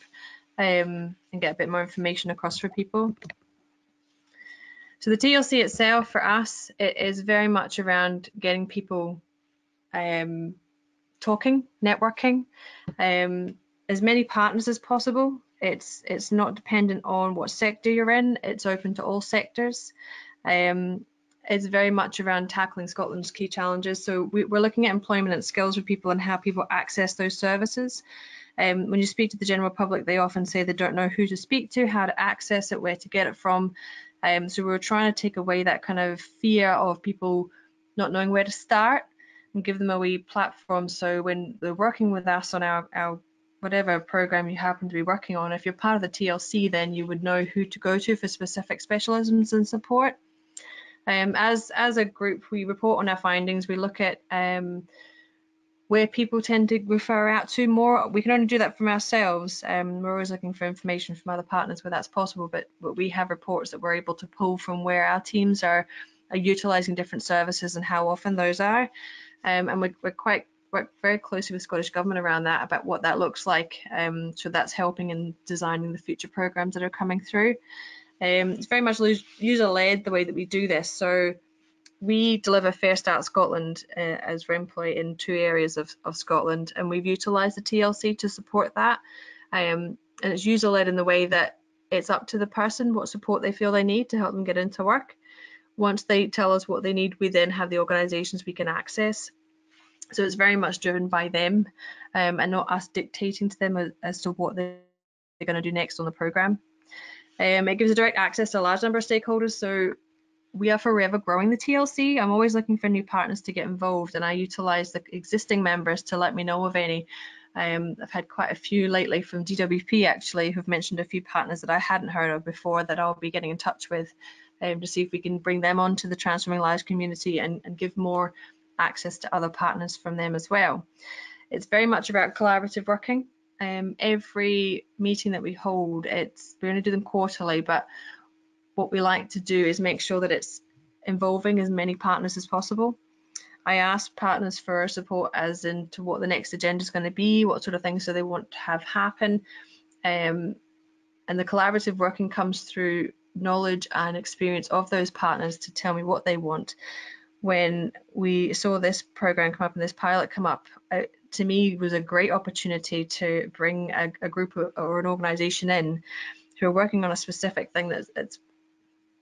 um, and get a bit more information across for people. So the TLC itself for us, it is very much around getting people um, talking, networking, um, as many partners as possible. It's it's not dependent on what sector you're in. It's open to all sectors. Um, is very much around tackling Scotland's key challenges. So we, are looking at employment and skills for people and how people access those services. Um, when you speak to the general public, they often say they don't know who to speak to, how to access it, where to get it from. Um, so we're trying to take away that kind of fear of people not knowing where to start and give them a wee platform. So when they're working with us on our, our whatever program you happen to be working on, if you're part of the TLC, then you would know who to go to for specific specialisms and support. Um, as as a group, we report on our findings. We look at um, where people tend to refer out to more. We can only do that from ourselves. Um, we're always looking for information from other partners where that's possible, but, but we have reports that we're able to pull from where our teams are, are utilising different services and how often those are. Um, and we're, we're, quite work very closely with Scottish Government around that about what that looks like. Um, so that's helping in designing the future programmes that are coming through. Um, it's very much user-led the way that we do this. So we deliver Fair Start Scotland uh, as Remploy in two areas of, of Scotland, and we've utilised the TLC to support that. Um, and it's user-led in the way that it's up to the person what support they feel they need to help them get into work. Once they tell us what they need, we then have the organisations we can access. So it's very much driven by them um, and not us dictating to them as, as to what they're going to do next on the programme. Um, it gives a direct access to a large number of stakeholders. So we are forever growing the TLC. I'm always looking for new partners to get involved, and I utilize the existing members to let me know of any. Um, I've had quite a few lately from DWP actually who've mentioned a few partners that I hadn't heard of before that I'll be getting in touch with um, to see if we can bring them onto the Transforming Lives community and, and give more access to other partners from them as well. It's very much about collaborative working. Um, every meeting that we hold, it's we only do them quarterly, but what we like to do is make sure that it's involving as many partners as possible. I ask partners for support as into what the next agenda is going to be, what sort of things do they want to have happen. Um, and the collaborative working comes through knowledge and experience of those partners to tell me what they want. When we saw this program come up and this pilot come up, uh, to me was a great opportunity to bring a, a group or an organization in who are working on a specific thing that's, that's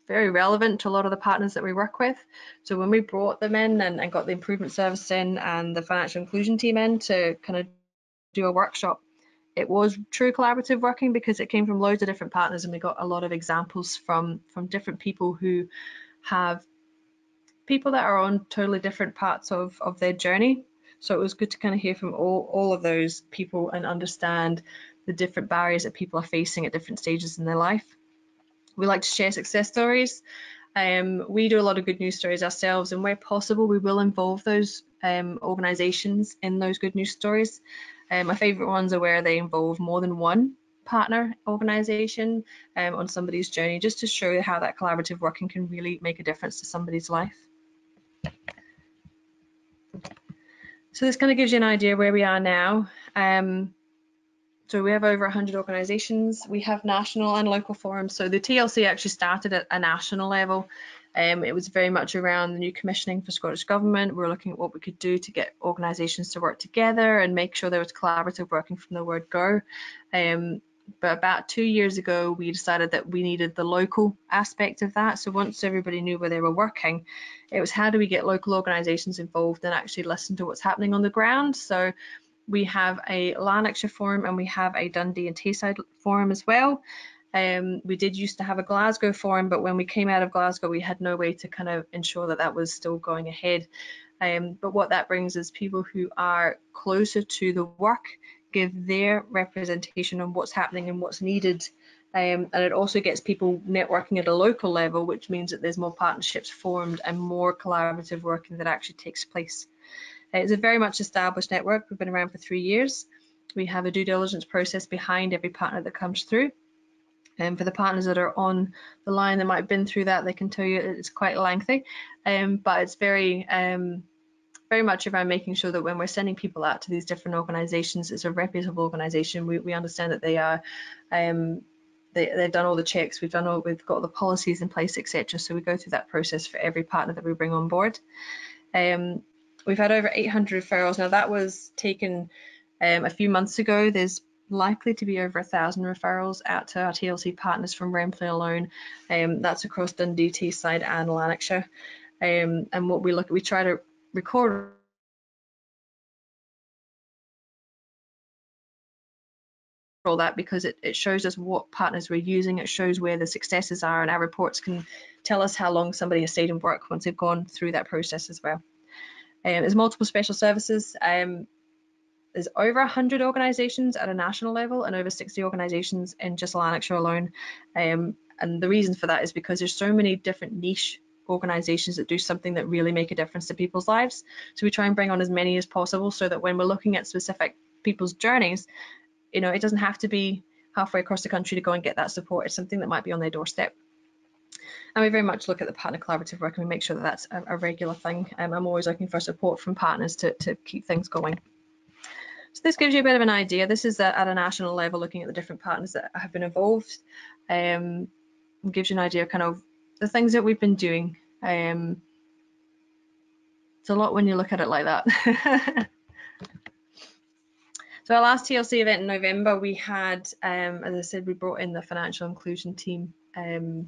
very relevant to a lot of the partners that we work with. So when we brought them in and, and got the improvement service in and the financial inclusion team in to kind of do a workshop, it was true collaborative working because it came from loads of different partners and we got a lot of examples from from different people who have people that are on totally different parts of of their journey. So it was good to kind of hear from all all of those people and understand the different barriers that people are facing at different stages in their life. We like to share success stories. Um, we do a lot of good news stories ourselves, and where possible, we will involve those um, organisations in those good news stories. Um, my favourite ones are where they involve more than one partner organisation um, on somebody's journey, just to show how that collaborative working can really make a difference to somebody's life. So this kind of gives you an idea where we are now. Um, so we have over 100 organisations. We have national and local forums. So the TLC actually started at a national level. Um, it was very much around the new commissioning for Scottish Government. We are looking at what we could do to get organisations to work together and make sure there was collaborative working from the word go. Um, but about two years ago, we decided that we needed the local aspect of that. So once everybody knew where they were working, it was how do we get local organisations involved and actually listen to what's happening on the ground. So we have a Lanarkshire forum and we have a Dundee and Tayside forum as well. Um, we did used to have a Glasgow forum, but when we came out of Glasgow, we had no way to kind of ensure that that was still going ahead. Um, but what that brings is people who are closer to the work give their representation on what's happening and what's needed. Um, and it also gets people networking at a local level, which means that there's more partnerships formed and more collaborative working that actually takes place. It's a very much established network. We've been around for three years. We have a due diligence process behind every partner that comes through. And for the partners that are on the line that might have been through that, they can tell you it's quite lengthy, um, but it's very, um, very much around making sure that when we're sending people out to these different organisations, it's a reputable organisation. We, we understand that they are, um, they, have done all the checks, we've done all, we've got all the policies in place, etc. So we go through that process for every partner that we bring on board. Um, We've had over 800 referrals. Now that was taken um, a few months ago. There's likely to be over a thousand referrals out to our TLC partners from Remploy alone. Um, that's across Dundee, Tayside and Lanarkshire. Um, and what we look at, we try to record all that because it, it shows us what partners we're using, it shows where the successes are, and our reports can tell us how long somebody has stayed in work once they've gone through that process as well. Um, there's multiple special services. Um, there's over 100 organisations at a national level and over 60 organisations in just Lanarkshire alone. Um, and the reason for that is because there's so many different niche organisations that do something that really make a difference to people's lives. So we try and bring on as many as possible so that when we're looking at specific people's journeys, you know, it doesn't have to be halfway across the country to go and get that support. It's something that might be on their doorstep. And we very much look at the partner collaborative work and we make sure that that's a, a regular thing. Um, I'm always looking for support from partners to, to keep things going. So this gives you a bit of an idea. This is at a national level, looking at the different partners that have been involved. Um, gives you an idea of kind of the things that we've been doing. Um, it's a lot when you look at it like that. so our last TLC event in November, we had, um, as I said, we brought in the financial inclusion team um,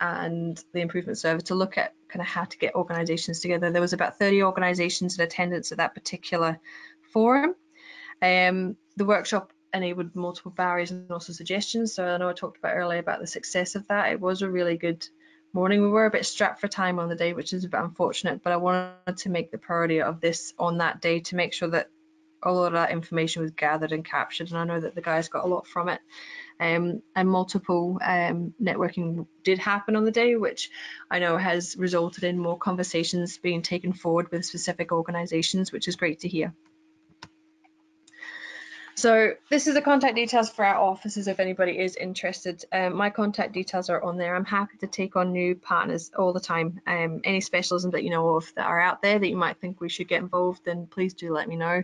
and the improvement service to look at kind of how to get organisations together. There was about 30 organisations in attendance at that particular forum. Um, the workshop enabled multiple barriers and also suggestions. So I know I talked about earlier about the success of that. It was a really good morning. We were a bit strapped for time on the day, which is a bit unfortunate, but I wanted to make the priority of this on that day to make sure that all of that information was gathered and captured. And I know that the guys got a lot from it. Um, and multiple um, networking did happen on the day, which I know has resulted in more conversations being taken forward with specific organisations, which is great to hear. So this is the contact details for our offices if anybody is interested. Um, my contact details are on there. I'm happy to take on new partners all the time. Um, any specialism that you know of that are out there that you might think we should get involved, then please do let me know.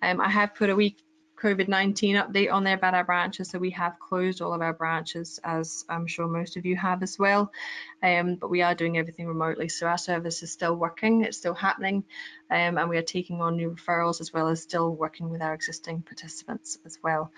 Um, I have put a week COVID-19 update on there about our branches. So we have closed all of our branches, as I'm sure most of you have as well. Um, but we are doing everything remotely. So our service is still working, it's still happening. Um, and we are taking on new referrals as well as still working with our existing participants as well.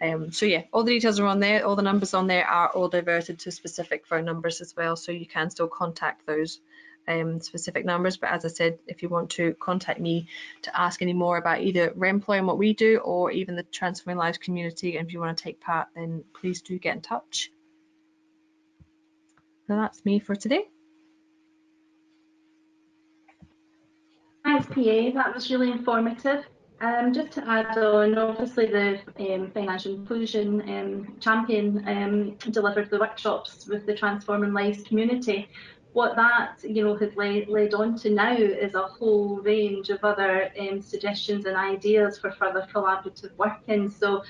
Um, so yeah, all the details are on there. All the numbers on there are all diverted to specific phone numbers as well. So you can still contact those um, specific numbers. But as I said, if you want to contact me to ask any more about either Remploy and what we do or even the Transforming Lives community, and if you want to take part, then please do get in touch. So that's me for today. Thanks, PA. That was really informative. Um, just to add on, obviously the um, financial inclusion um, champion um, delivered the workshops with the Transforming Lives community what that you know has led, led on to now is a whole range of other um, suggestions and ideas for further collaborative working. So,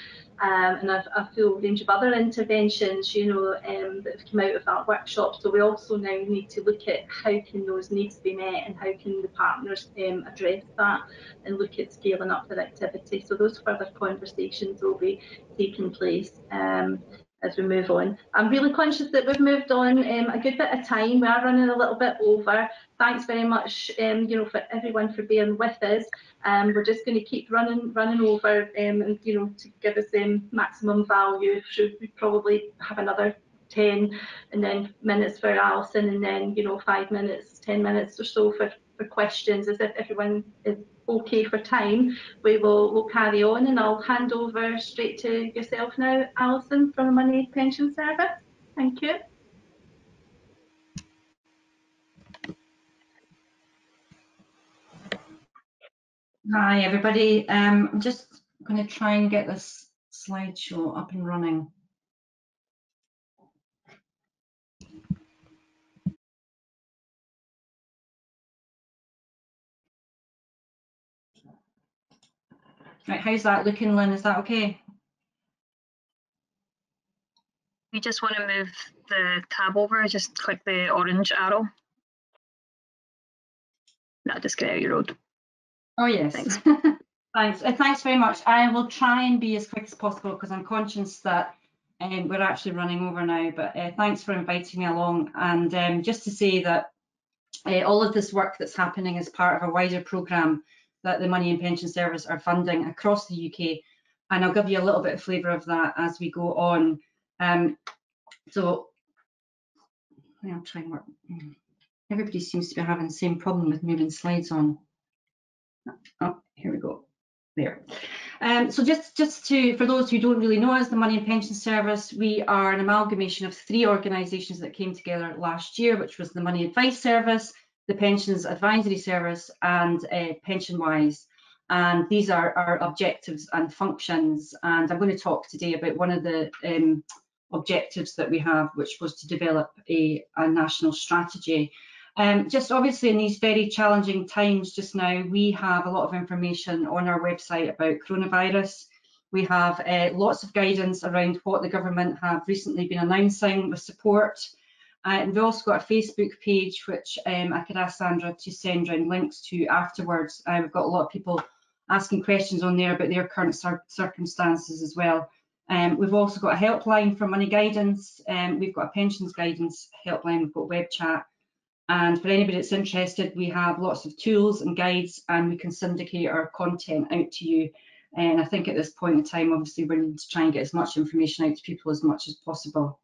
um, and a, a, full range of other interventions, you know, um, that have come out of that workshop. So we also now need to look at how can those needs be met and how can the partners um, address that and look at scaling up their activity. So those further conversations will be taking place. As we move on. I'm really conscious that we've moved on um, a good bit of time. We are running a little bit over. Thanks very much, um, you know, for everyone for being with us. Um, we're just going to keep running, running over, um, and you know, to give us um, maximum value. Should we probably have another 10 and then minutes for Alison, and then you know, five minutes, 10 minutes or so for for questions, as if everyone is okay for time, we will we'll carry on and I'll hand over straight to yourself now, Alison from the Money Pension Service. Thank you. Hi everybody, um, I'm just going to try and get this slideshow up and running. Right, how's that looking, Lynn? Is that okay? We just want to move the tab over, just click the orange arrow. No, just get out your road. Oh, yes. Thanks. thanks. Uh, thanks very much. I will try and be as quick as possible because I'm conscious that um, we're actually running over now, but uh, thanks for inviting me along. And um, just to say that uh, all of this work that's happening is part of a wider programme that the Money and Pension Service are funding across the UK. And I'll give you a little bit of flavour of that as we go on. Um, so I'll try and work. everybody seems to be having the same problem with moving slides on. Oh, here we go. There. Um, so just, just to, for those who don't really know us, the Money and Pension Service, we are an amalgamation of three organisations that came together last year, which was the Money Advice Service, the Pensions Advisory Service and uh, PensionWise. And these are our objectives and functions. And I'm going to talk today about one of the um, objectives that we have, which was to develop a, a national strategy. Um, just obviously in these very challenging times just now, we have a lot of information on our website about coronavirus. We have uh, lots of guidance around what the government have recently been announcing with support. Uh, and we've also got a Facebook page, which um, I could ask Sandra to send around links to afterwards. Uh, we've got a lot of people asking questions on there about their current cir circumstances as well. Um, we've also got a helpline for money guidance. Um, we've got a pensions guidance helpline. We've got web chat. And for anybody that's interested, we have lots of tools and guides and we can syndicate our content out to you. And I think at this point in time, obviously, we need to try and get as much information out to people as much as possible.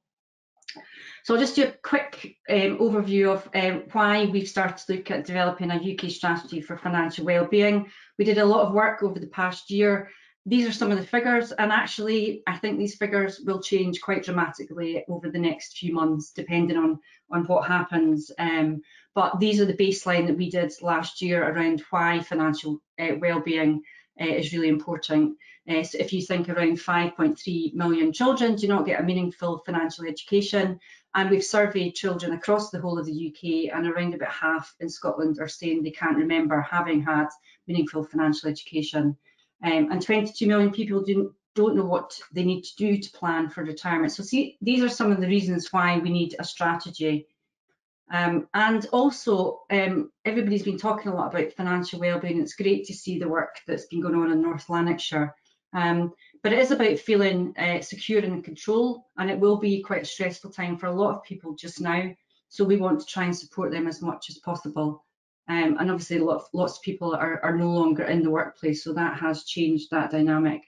So I'll just do a quick um, overview of um, why we've started to look at developing a UK strategy for financial wellbeing. We did a lot of work over the past year. These are some of the figures, and actually, I think these figures will change quite dramatically over the next few months, depending on, on what happens. Um, but these are the baseline that we did last year around why financial uh, wellbeing uh, is really important. Uh, so if you think around 5.3 million children do not get a meaningful financial education, and we've surveyed children across the whole of the UK, and around about half in Scotland are saying they can't remember having had meaningful financial education. Um, and 22 million people do, don't know what they need to do to plan for retirement. So see, these are some of the reasons why we need a strategy. Um, and also, um, everybody's been talking a lot about financial wellbeing. It's great to see the work that's been going on in North Lanarkshire. Um, but it is about feeling uh, secure and in control, and it will be quite a stressful time for a lot of people just now. So we want to try and support them as much as possible. Um, and obviously, lots, lots of people are, are no longer in the workplace, so that has changed that dynamic.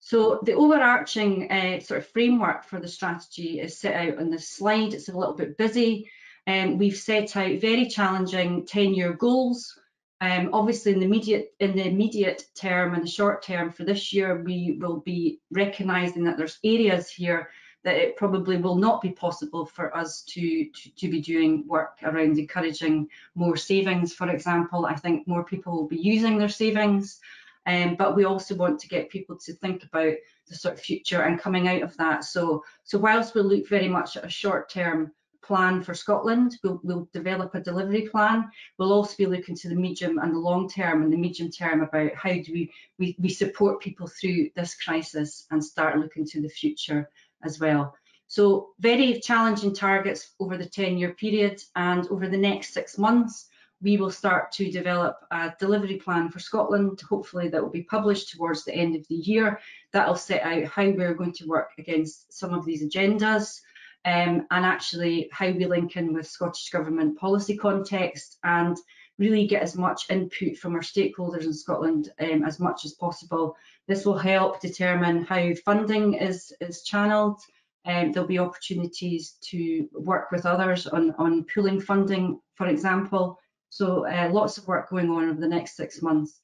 So the overarching uh, sort of framework for the strategy is set out on this slide. It's a little bit busy. Um, we've set out very challenging 10-year goals um, obviously, in the immediate in the immediate term and the short term for this year, we will be recognising that there's areas here that it probably will not be possible for us to, to, to be doing work around encouraging more savings. For example, I think more people will be using their savings, um, but we also want to get people to think about the sort of future and coming out of that. So, so whilst we look very much at a short term plan for Scotland. We'll, we'll, develop a delivery plan. We'll also be looking to the medium and the long term and the medium term about how do we, we, we support people through this crisis and start looking to the future as well. So very challenging targets over the 10 year period and over the next six months, we will start to develop a delivery plan for Scotland. Hopefully that will be published towards the end of the year. That'll set out how we're going to work against some of these agendas um, and actually how we link in with Scottish Government policy context and really get as much input from our stakeholders in Scotland um, as much as possible. This will help determine how funding is, is channeled. Um, there'll be opportunities to work with others on, on pooling funding, for example. So uh, lots of work going on over the next six months.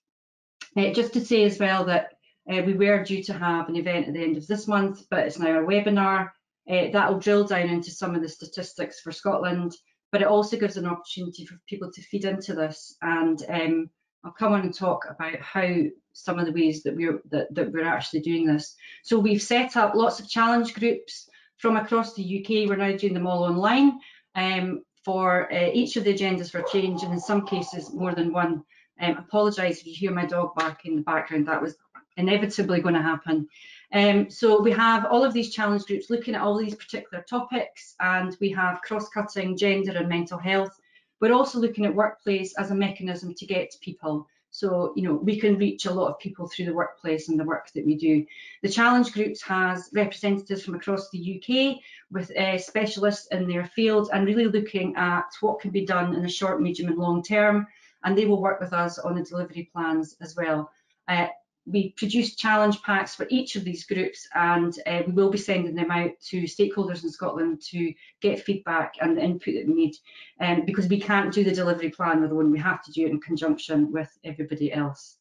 Uh, just to say as well that uh, we were due to have an event at the end of this month, but it's now a webinar. Uh, that'll drill down into some of the statistics for Scotland, but it also gives an opportunity for people to feed into this. And um, I'll come on and talk about how some of the ways that we're that, that we're actually doing this. So we've set up lots of challenge groups from across the UK. We're now doing them all online um, for uh, each of the agendas for change, and in some cases more than one. Um, apologise if you hear my dog bark in the background. That was inevitably going to happen. Um, so we have all of these challenge groups looking at all these particular topics and we have cross-cutting gender and mental health. We're also looking at workplace as a mechanism to get to people. So, you know, we can reach a lot of people through the workplace and the work that we do. The challenge groups has representatives from across the UK with uh, specialists in their field and really looking at what can be done in the short, medium and long term. And they will work with us on the delivery plans as well. Uh, we produce challenge packs for each of these groups and uh, we will be sending them out to stakeholders in Scotland to get feedback and the input that we need um, because we can't do the delivery plan alone, we have to do it in conjunction with everybody else.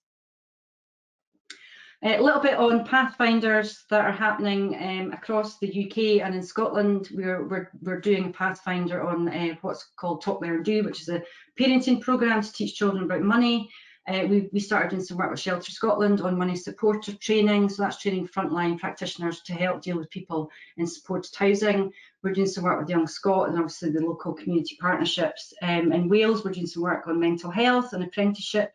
A little bit on pathfinders that are happening um, across the UK and in Scotland. We're, we're, we're doing a pathfinder on uh, what's called Talk Learn Do, which is a parenting programme to teach children about money. Uh, we, we started doing some work with Shelter Scotland on money supporter training. So that's training frontline practitioners to help deal with people in supported housing. We're doing some work with Young Scot and obviously the local community partnerships. Um, in Wales, we're doing some work on mental health and apprenticeship.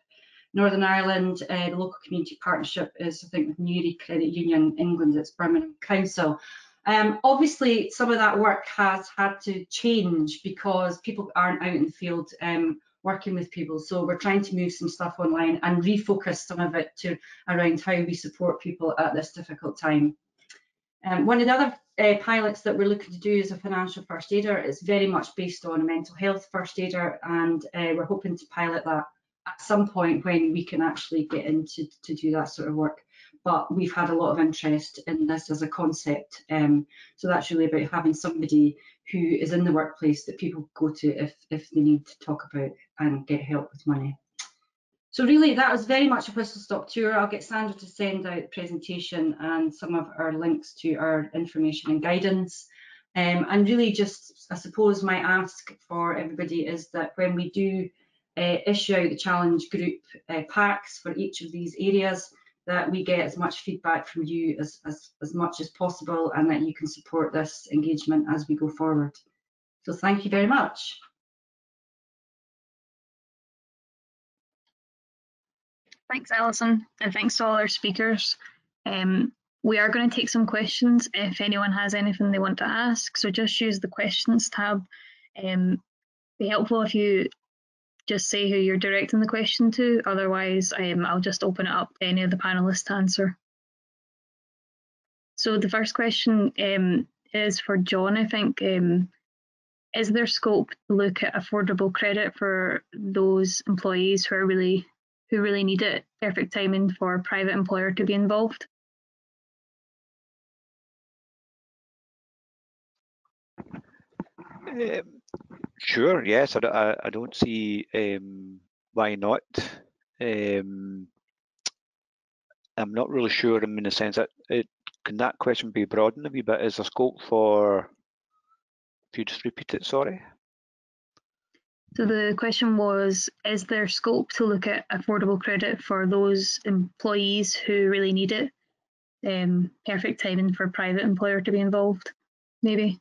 Northern Ireland, uh, the local community partnership is, I think, with Newry Credit Union England, it's Birmingham Council. Um, obviously, some of that work has had to change because people aren't out in the field um, working with people. So we're trying to move some stuff online and refocus some of it to around how we support people at this difficult time. Um, one of the other uh, pilots that we're looking to do as a financial first aider is very much based on a mental health first aider and uh, we're hoping to pilot that at some point when we can actually get into to do that sort of work. But we've had a lot of interest in this as a concept. Um, so that's really about having somebody who is in the workplace that people go to if, if they need to talk about and get help with money. So really that was very much a whistle stop tour. I'll get Sandra to send out the presentation and some of our links to our information and guidance. Um, and really just, I suppose my ask for everybody is that when we do uh, issue out the challenge group uh, packs for each of these areas, that we get as much feedback from you as, as, as much as possible and that you can support this engagement as we go forward. So thank you very much. Thanks, Alison, and thanks to all our speakers. Um, we are going to take some questions if anyone has anything they want to ask. So just use the questions tab. Um, be helpful if you just say who you're directing the question to. Otherwise, um, I'll just open it up to any of the panelists to answer. So the first question um, is for John, I think. Um, is there scope to look at affordable credit for those employees who are really who really need it? Perfect timing for a private employer to be involved. Um, Sure, yes, I, I, don't see um, why not. Um, I'm not really sure in the sense that it can that question be broadened a wee bit? Is there scope for if you just repeat it, sorry? So the question was, is there scope to look at affordable credit for those employees who really need it? Um, perfect timing for private employer to be involved, maybe.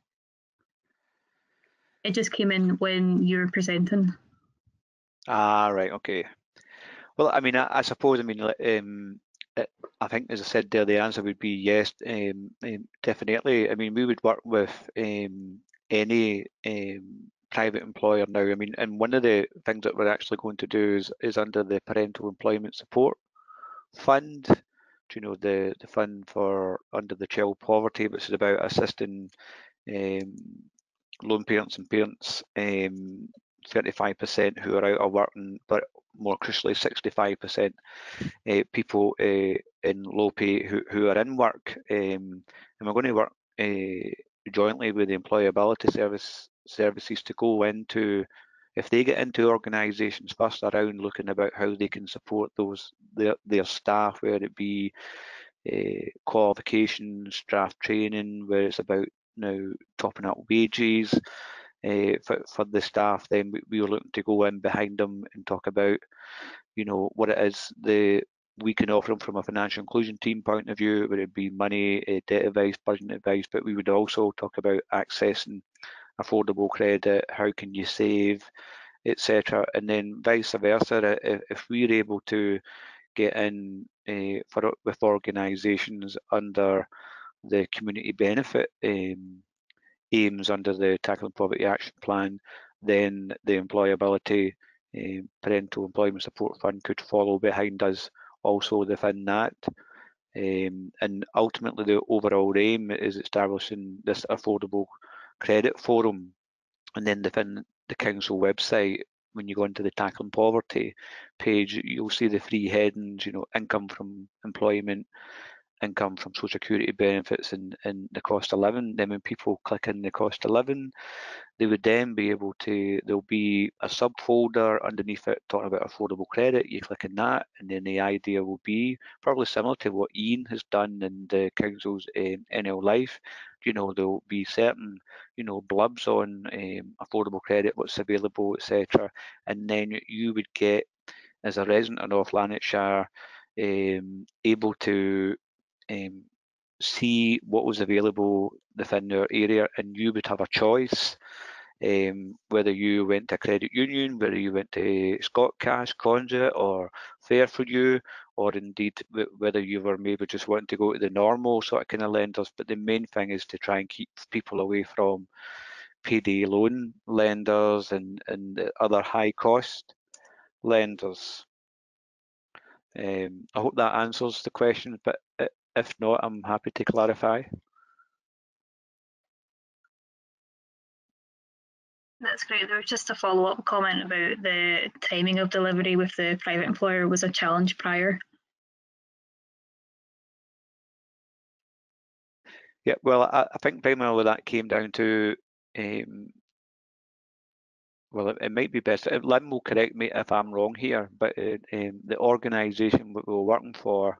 It just came in when you were presenting. Ah, right, okay. Well, I mean, I, I suppose, I mean, um, I think, as I said there, the answer would be yes, um, um, definitely. I mean, we would work with um, any um, private employer now. I mean, and one of the things that we're actually going to do is, is under the Parental Employment Support Fund, you know, the, the fund for under the child poverty, which is about assisting um, lone parents and parents, um, 35% who are out of work, and, but more crucially, 65% uh, people uh, in low pay who, who are in work. Um, and we're going to work uh, jointly with the employability service services to go into if they get into organisations first around looking about how they can support those their, their staff, whether it be qualifications, draft training, where it's about now topping up wages uh, for, for the staff, then we, we were looking to go in behind them and talk about, you know, what it is the we can offer them from a financial inclusion team point of view, whether it be money, uh, debt advice, budget advice, but we would also talk about accessing affordable credit, how can you save, etc. And then vice versa, if, if we're able to get in uh, for with organisations under the community benefit um, aims under the Tackling Poverty Action Plan, then the employability um, parental employment support fund could follow behind us also within that. Um, and ultimately the overall aim is establishing this affordable credit forum and then within the council website when you go into the tackling poverty page, you'll see the three headings, you know, income from employment, income from social security benefits and, the cost of living. Then when people click in the cost of living, they would then be able to, there'll be a subfolder underneath it talking about affordable credit. You click on that and then the idea will be probably similar to what Ian has done in the Council's um, NL Life. You know, there'll be certain, you know, blubs on um, affordable credit, what's available, etc. And then you would get, as a resident of North Lanarkshire, um, able to um, see what was available within their area and you would have a choice um, whether you went to credit union, whether you went to Scotcash, Conduit or Fair for You, or indeed whether you were maybe just wanting to go to the normal sort of kind of lenders. But the main thing is to try and keep people away from payday loan lenders and, and other high cost lenders. Um, I hope that answers the question, but if not, I'm happy to clarify. That's great. There was just a follow-up comment about the timing of delivery with the private employer was a challenge prior. Yeah, well, I, I think primarily that came down to, um, well, it, it, might be best, uh, Lynn will correct me if I'm wrong here, but uh, um, the organisation we were working for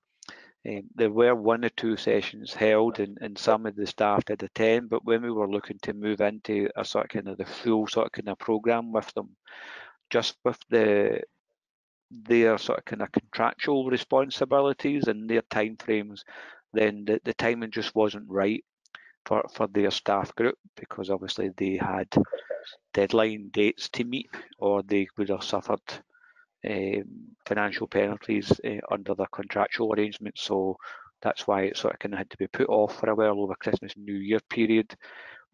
um, there were one or two sessions held and, and some of the staff did attend, but when we were looking to move into a sort of kind of the full sort of kind of program with them, just with the their sort of kind of contractual responsibilities and their timeframes, then the, the timing just wasn't right for, for their staff group because obviously they had deadline dates to meet or they would have suffered financial penalties uh, under the contractual arrangements. So that's why it sort of kind of had to be put off for a while over Christmas New Year period.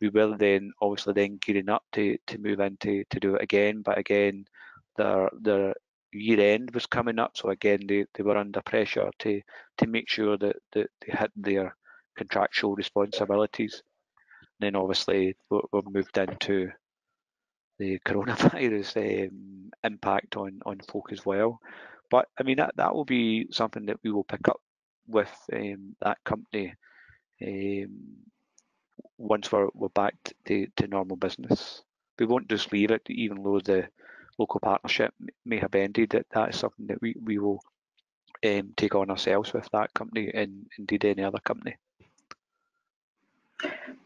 We will then obviously then gearing up to to move into to do it again, but again, their their year end was coming up, so again they, they were under pressure to to make sure that, that they hit their contractual responsibilities. And then obviously we're moved into the coronavirus um, impact on on folk as well. But I mean that that will be something that we will pick up with um, that company um, once we're we're back to, to normal business. We won't just leave it, even though the local partnership may have ended. That that is something that we we will um, take on ourselves with that company and indeed any other company.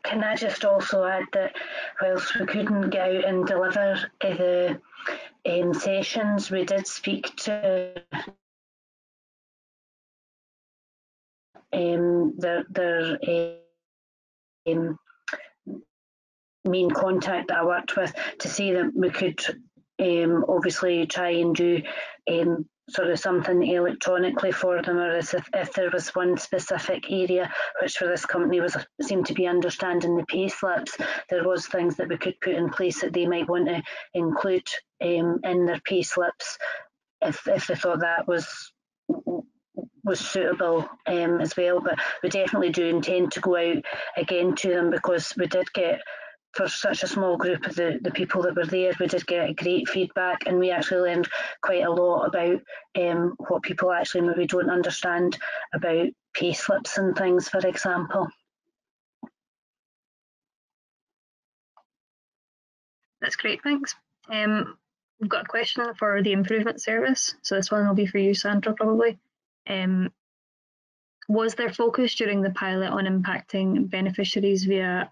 Can I just also add that whilst we couldn't go out and deliver the um, sessions, we did speak to um, their, their um, main contact that I worked with to see that we could um, obviously try and do um, sort of something electronically for them, or as if, if there was one specific area which for this company was seemed to be understanding the pay slips, there was things that we could put in place that they might want to include um, in their pay slips if if they thought that was was suitable um, as well. But we definitely do intend to go out again to them because we did get for such a small group of the, the people that were there, we did get great feedback and we actually learned quite a lot about um, what people actually maybe don't understand about pay slips and things, for example. That's great, thanks. Um, we've got a question for the improvement service. So this one will be for you, Sandra, probably. Um, was there focus during the pilot on impacting beneficiaries via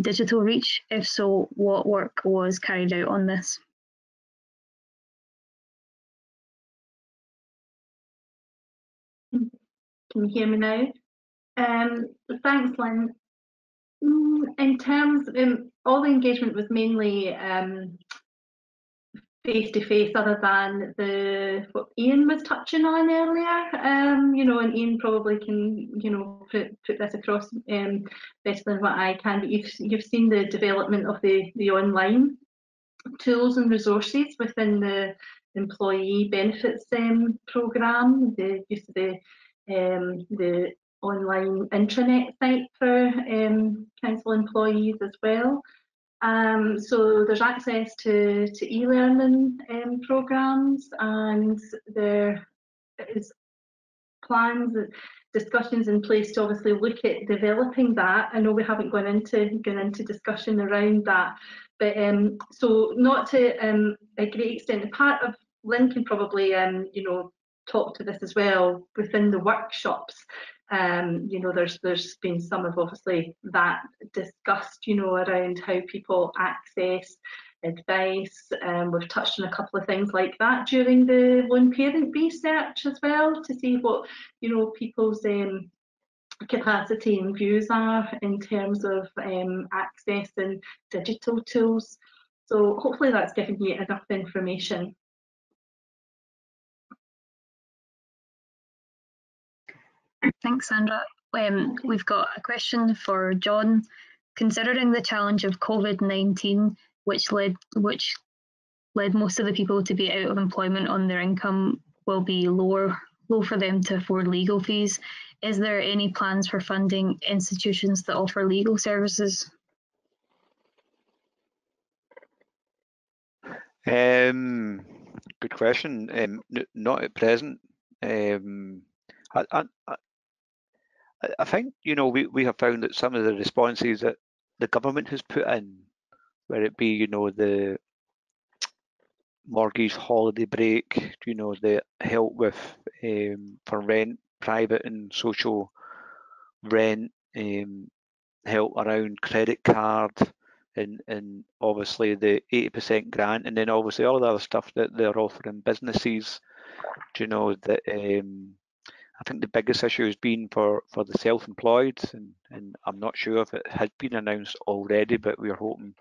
digital reach? If so, what work was carried out on this? Can you hear me now? Um, thanks, Lynn. Mm, in terms, of, um, all the engagement was mainly um, face to face other than the what Ian was touching on earlier. Um, you know, and Ian probably can, you know, put, put this across um, better than what I can. But you've you've seen the development of the the online tools and resources within the employee benefits um, program, the use of the um, the online intranet site for um, council employees as well. Um, so there's access to, to e-learning um, programs and there is plans, discussions in place to obviously look at developing that. I know we haven't gone into gone into discussion around that, but um, so not to um, a great extent. Part of can probably um, you know talk to this as well within the workshops. Um, you know, there's there's been some of obviously that discussed, you know, around how people access advice. Um, we've touched on a couple of things like that during the lone parent research as well to see what you know people's um, capacity and views are in terms of um, accessing digital tools. So hopefully that's given you enough information. Thanks, Sandra. Um, we've got a question for John. Considering the challenge of COVID-19, which led which led most of the people to be out of employment on their income will be lower low for them to afford legal fees. Is there any plans for funding institutions that offer legal services? Um, good question. Um, not at present. Um, I, I, I think you know we, we have found that some of the responses that the government has put in whether it be you know the mortgage holiday break, you know the help with um, for rent, private and social rent, um, help around credit card, and and obviously the 80% grant, and then obviously all the other stuff that they're offering businesses. You know that? Um, I think the biggest issue has been for, for the self-employed, and, and I'm not sure if it had been announced already, but we're hoping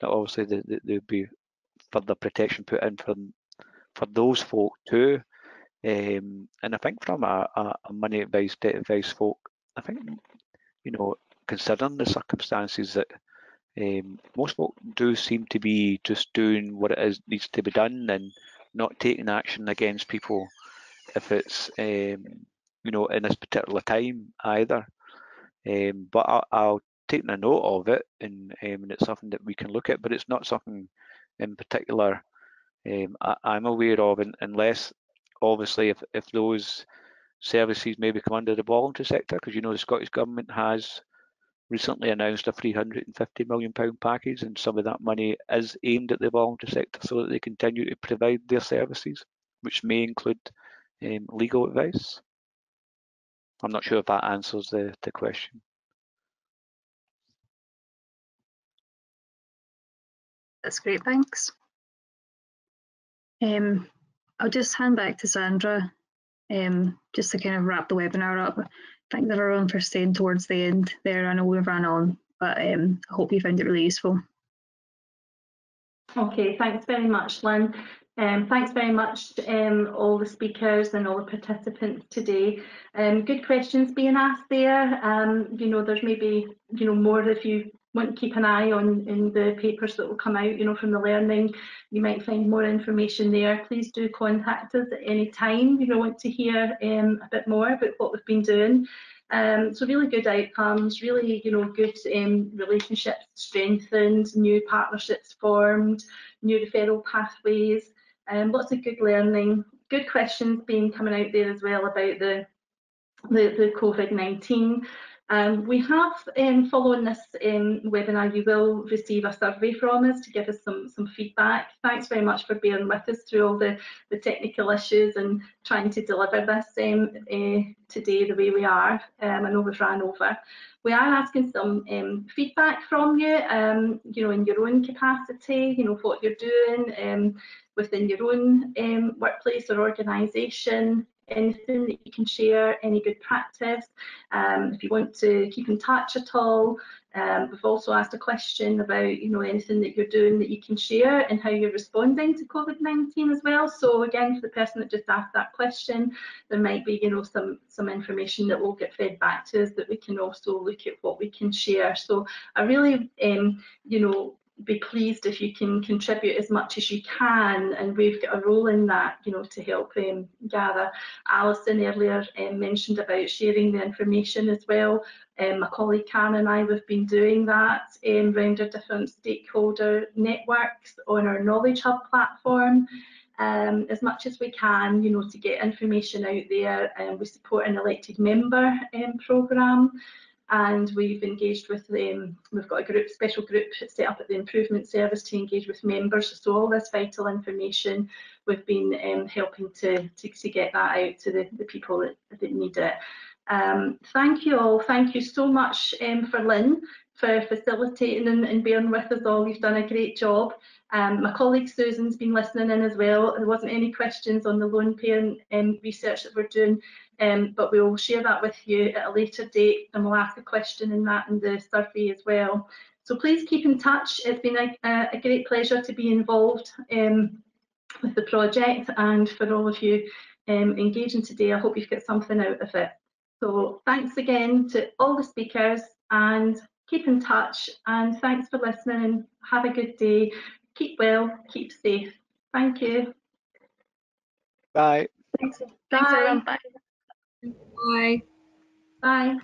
that obviously there the, would be further protection put in for for those folk too. Um, and I think from a, a, a, money advice, debt advice folk, I think you know considering the circumstances that um, most folk do seem to be just doing what it is needs to be done and not taking action against people if it's um, you know in this particular time either. Um, but I, I'll taken a note of it and, um, and it's something that we can look at, but it's not something in particular um, I, am aware of, unless obviously if, if those services maybe come under the voluntary sector, because you know the Scottish Government has recently announced a 350 million pound package, and some of that money is aimed at the voluntary sector so that they continue to provide their services, which may include um, legal advice. I'm not sure if that answers the, the question. That's great, thanks. Um, I'll just hand back to Sandra um, just to kind of wrap the webinar up. Thank everyone for staying towards the end there. I know we've run on, but um, I hope you found it really useful. Okay, thanks very much, Lynn. Um, thanks very much um, all the speakers and all the participants today. Um, good questions being asked there. Um, you know, there's maybe you know more if you want to keep an eye on in the papers that will come out, you know, from the learning. You might find more information there. Please do contact us at any time you want to hear um, a bit more about what we've been doing. Um, so really good outcomes, really, you know, good um, relationships strengthened, new partnerships formed, new referral pathways, um, lots of good learning, good questions being coming out there as well about the the, the COVID-19 um, we have, um, following this um, webinar, you will receive a survey from us to give us some, some feedback. Thanks very much for bearing with us through all the, the technical issues and trying to deliver this uh, today the way we are. Um, I know we've ran over. We are asking some um, feedback from you, you know, in your own capacity, you know, what you're doing within your own workplace or organisation, anything that you can share, any good practice. Um, if you want to keep in touch at all, um, we've also asked a question about, you know, anything that you're doing that you can share and how you're responding to COVID-19 as well. So again, for the person that just asked that question, there might be, you know, some some information that will get fed back to us that we can also look at what we can share. So I really, um, you know, be pleased if you can contribute as much as you can and we've got a role in that you know to help um, gather. Alison earlier um, mentioned about sharing the information as well. Um, my colleague Karen and I we've been doing that um, around our different stakeholder networks on our knowledge hub platform um, as much as we can you know to get information out there and we support an elected member um, programme and we've engaged with them. We've got a group, special group set up at the improvement service to engage with members. So all this vital information, we've been um, helping to, to, to, get that out to the, the people that, that need it. Um, thank you all. Thank you so much um, for Lynn for facilitating and, and, bearing with us all. You've done a great job. Um, my colleague Susan's been listening in as well. There wasn't any questions on the lone parent um, research that we're doing um, but we will share that with you at a later date and we'll ask a question in that in the survey as well. So please keep in touch. It's been a, a great pleasure to be involved um, with the project and for all of you um, engaging today. I hope you've got something out of it. So thanks again to all the speakers and keep in touch and thanks for listening and have a good day. Keep well, keep safe. Thank you. Bye. Thanks, Thanks everyone. Bye. Bye. Bye.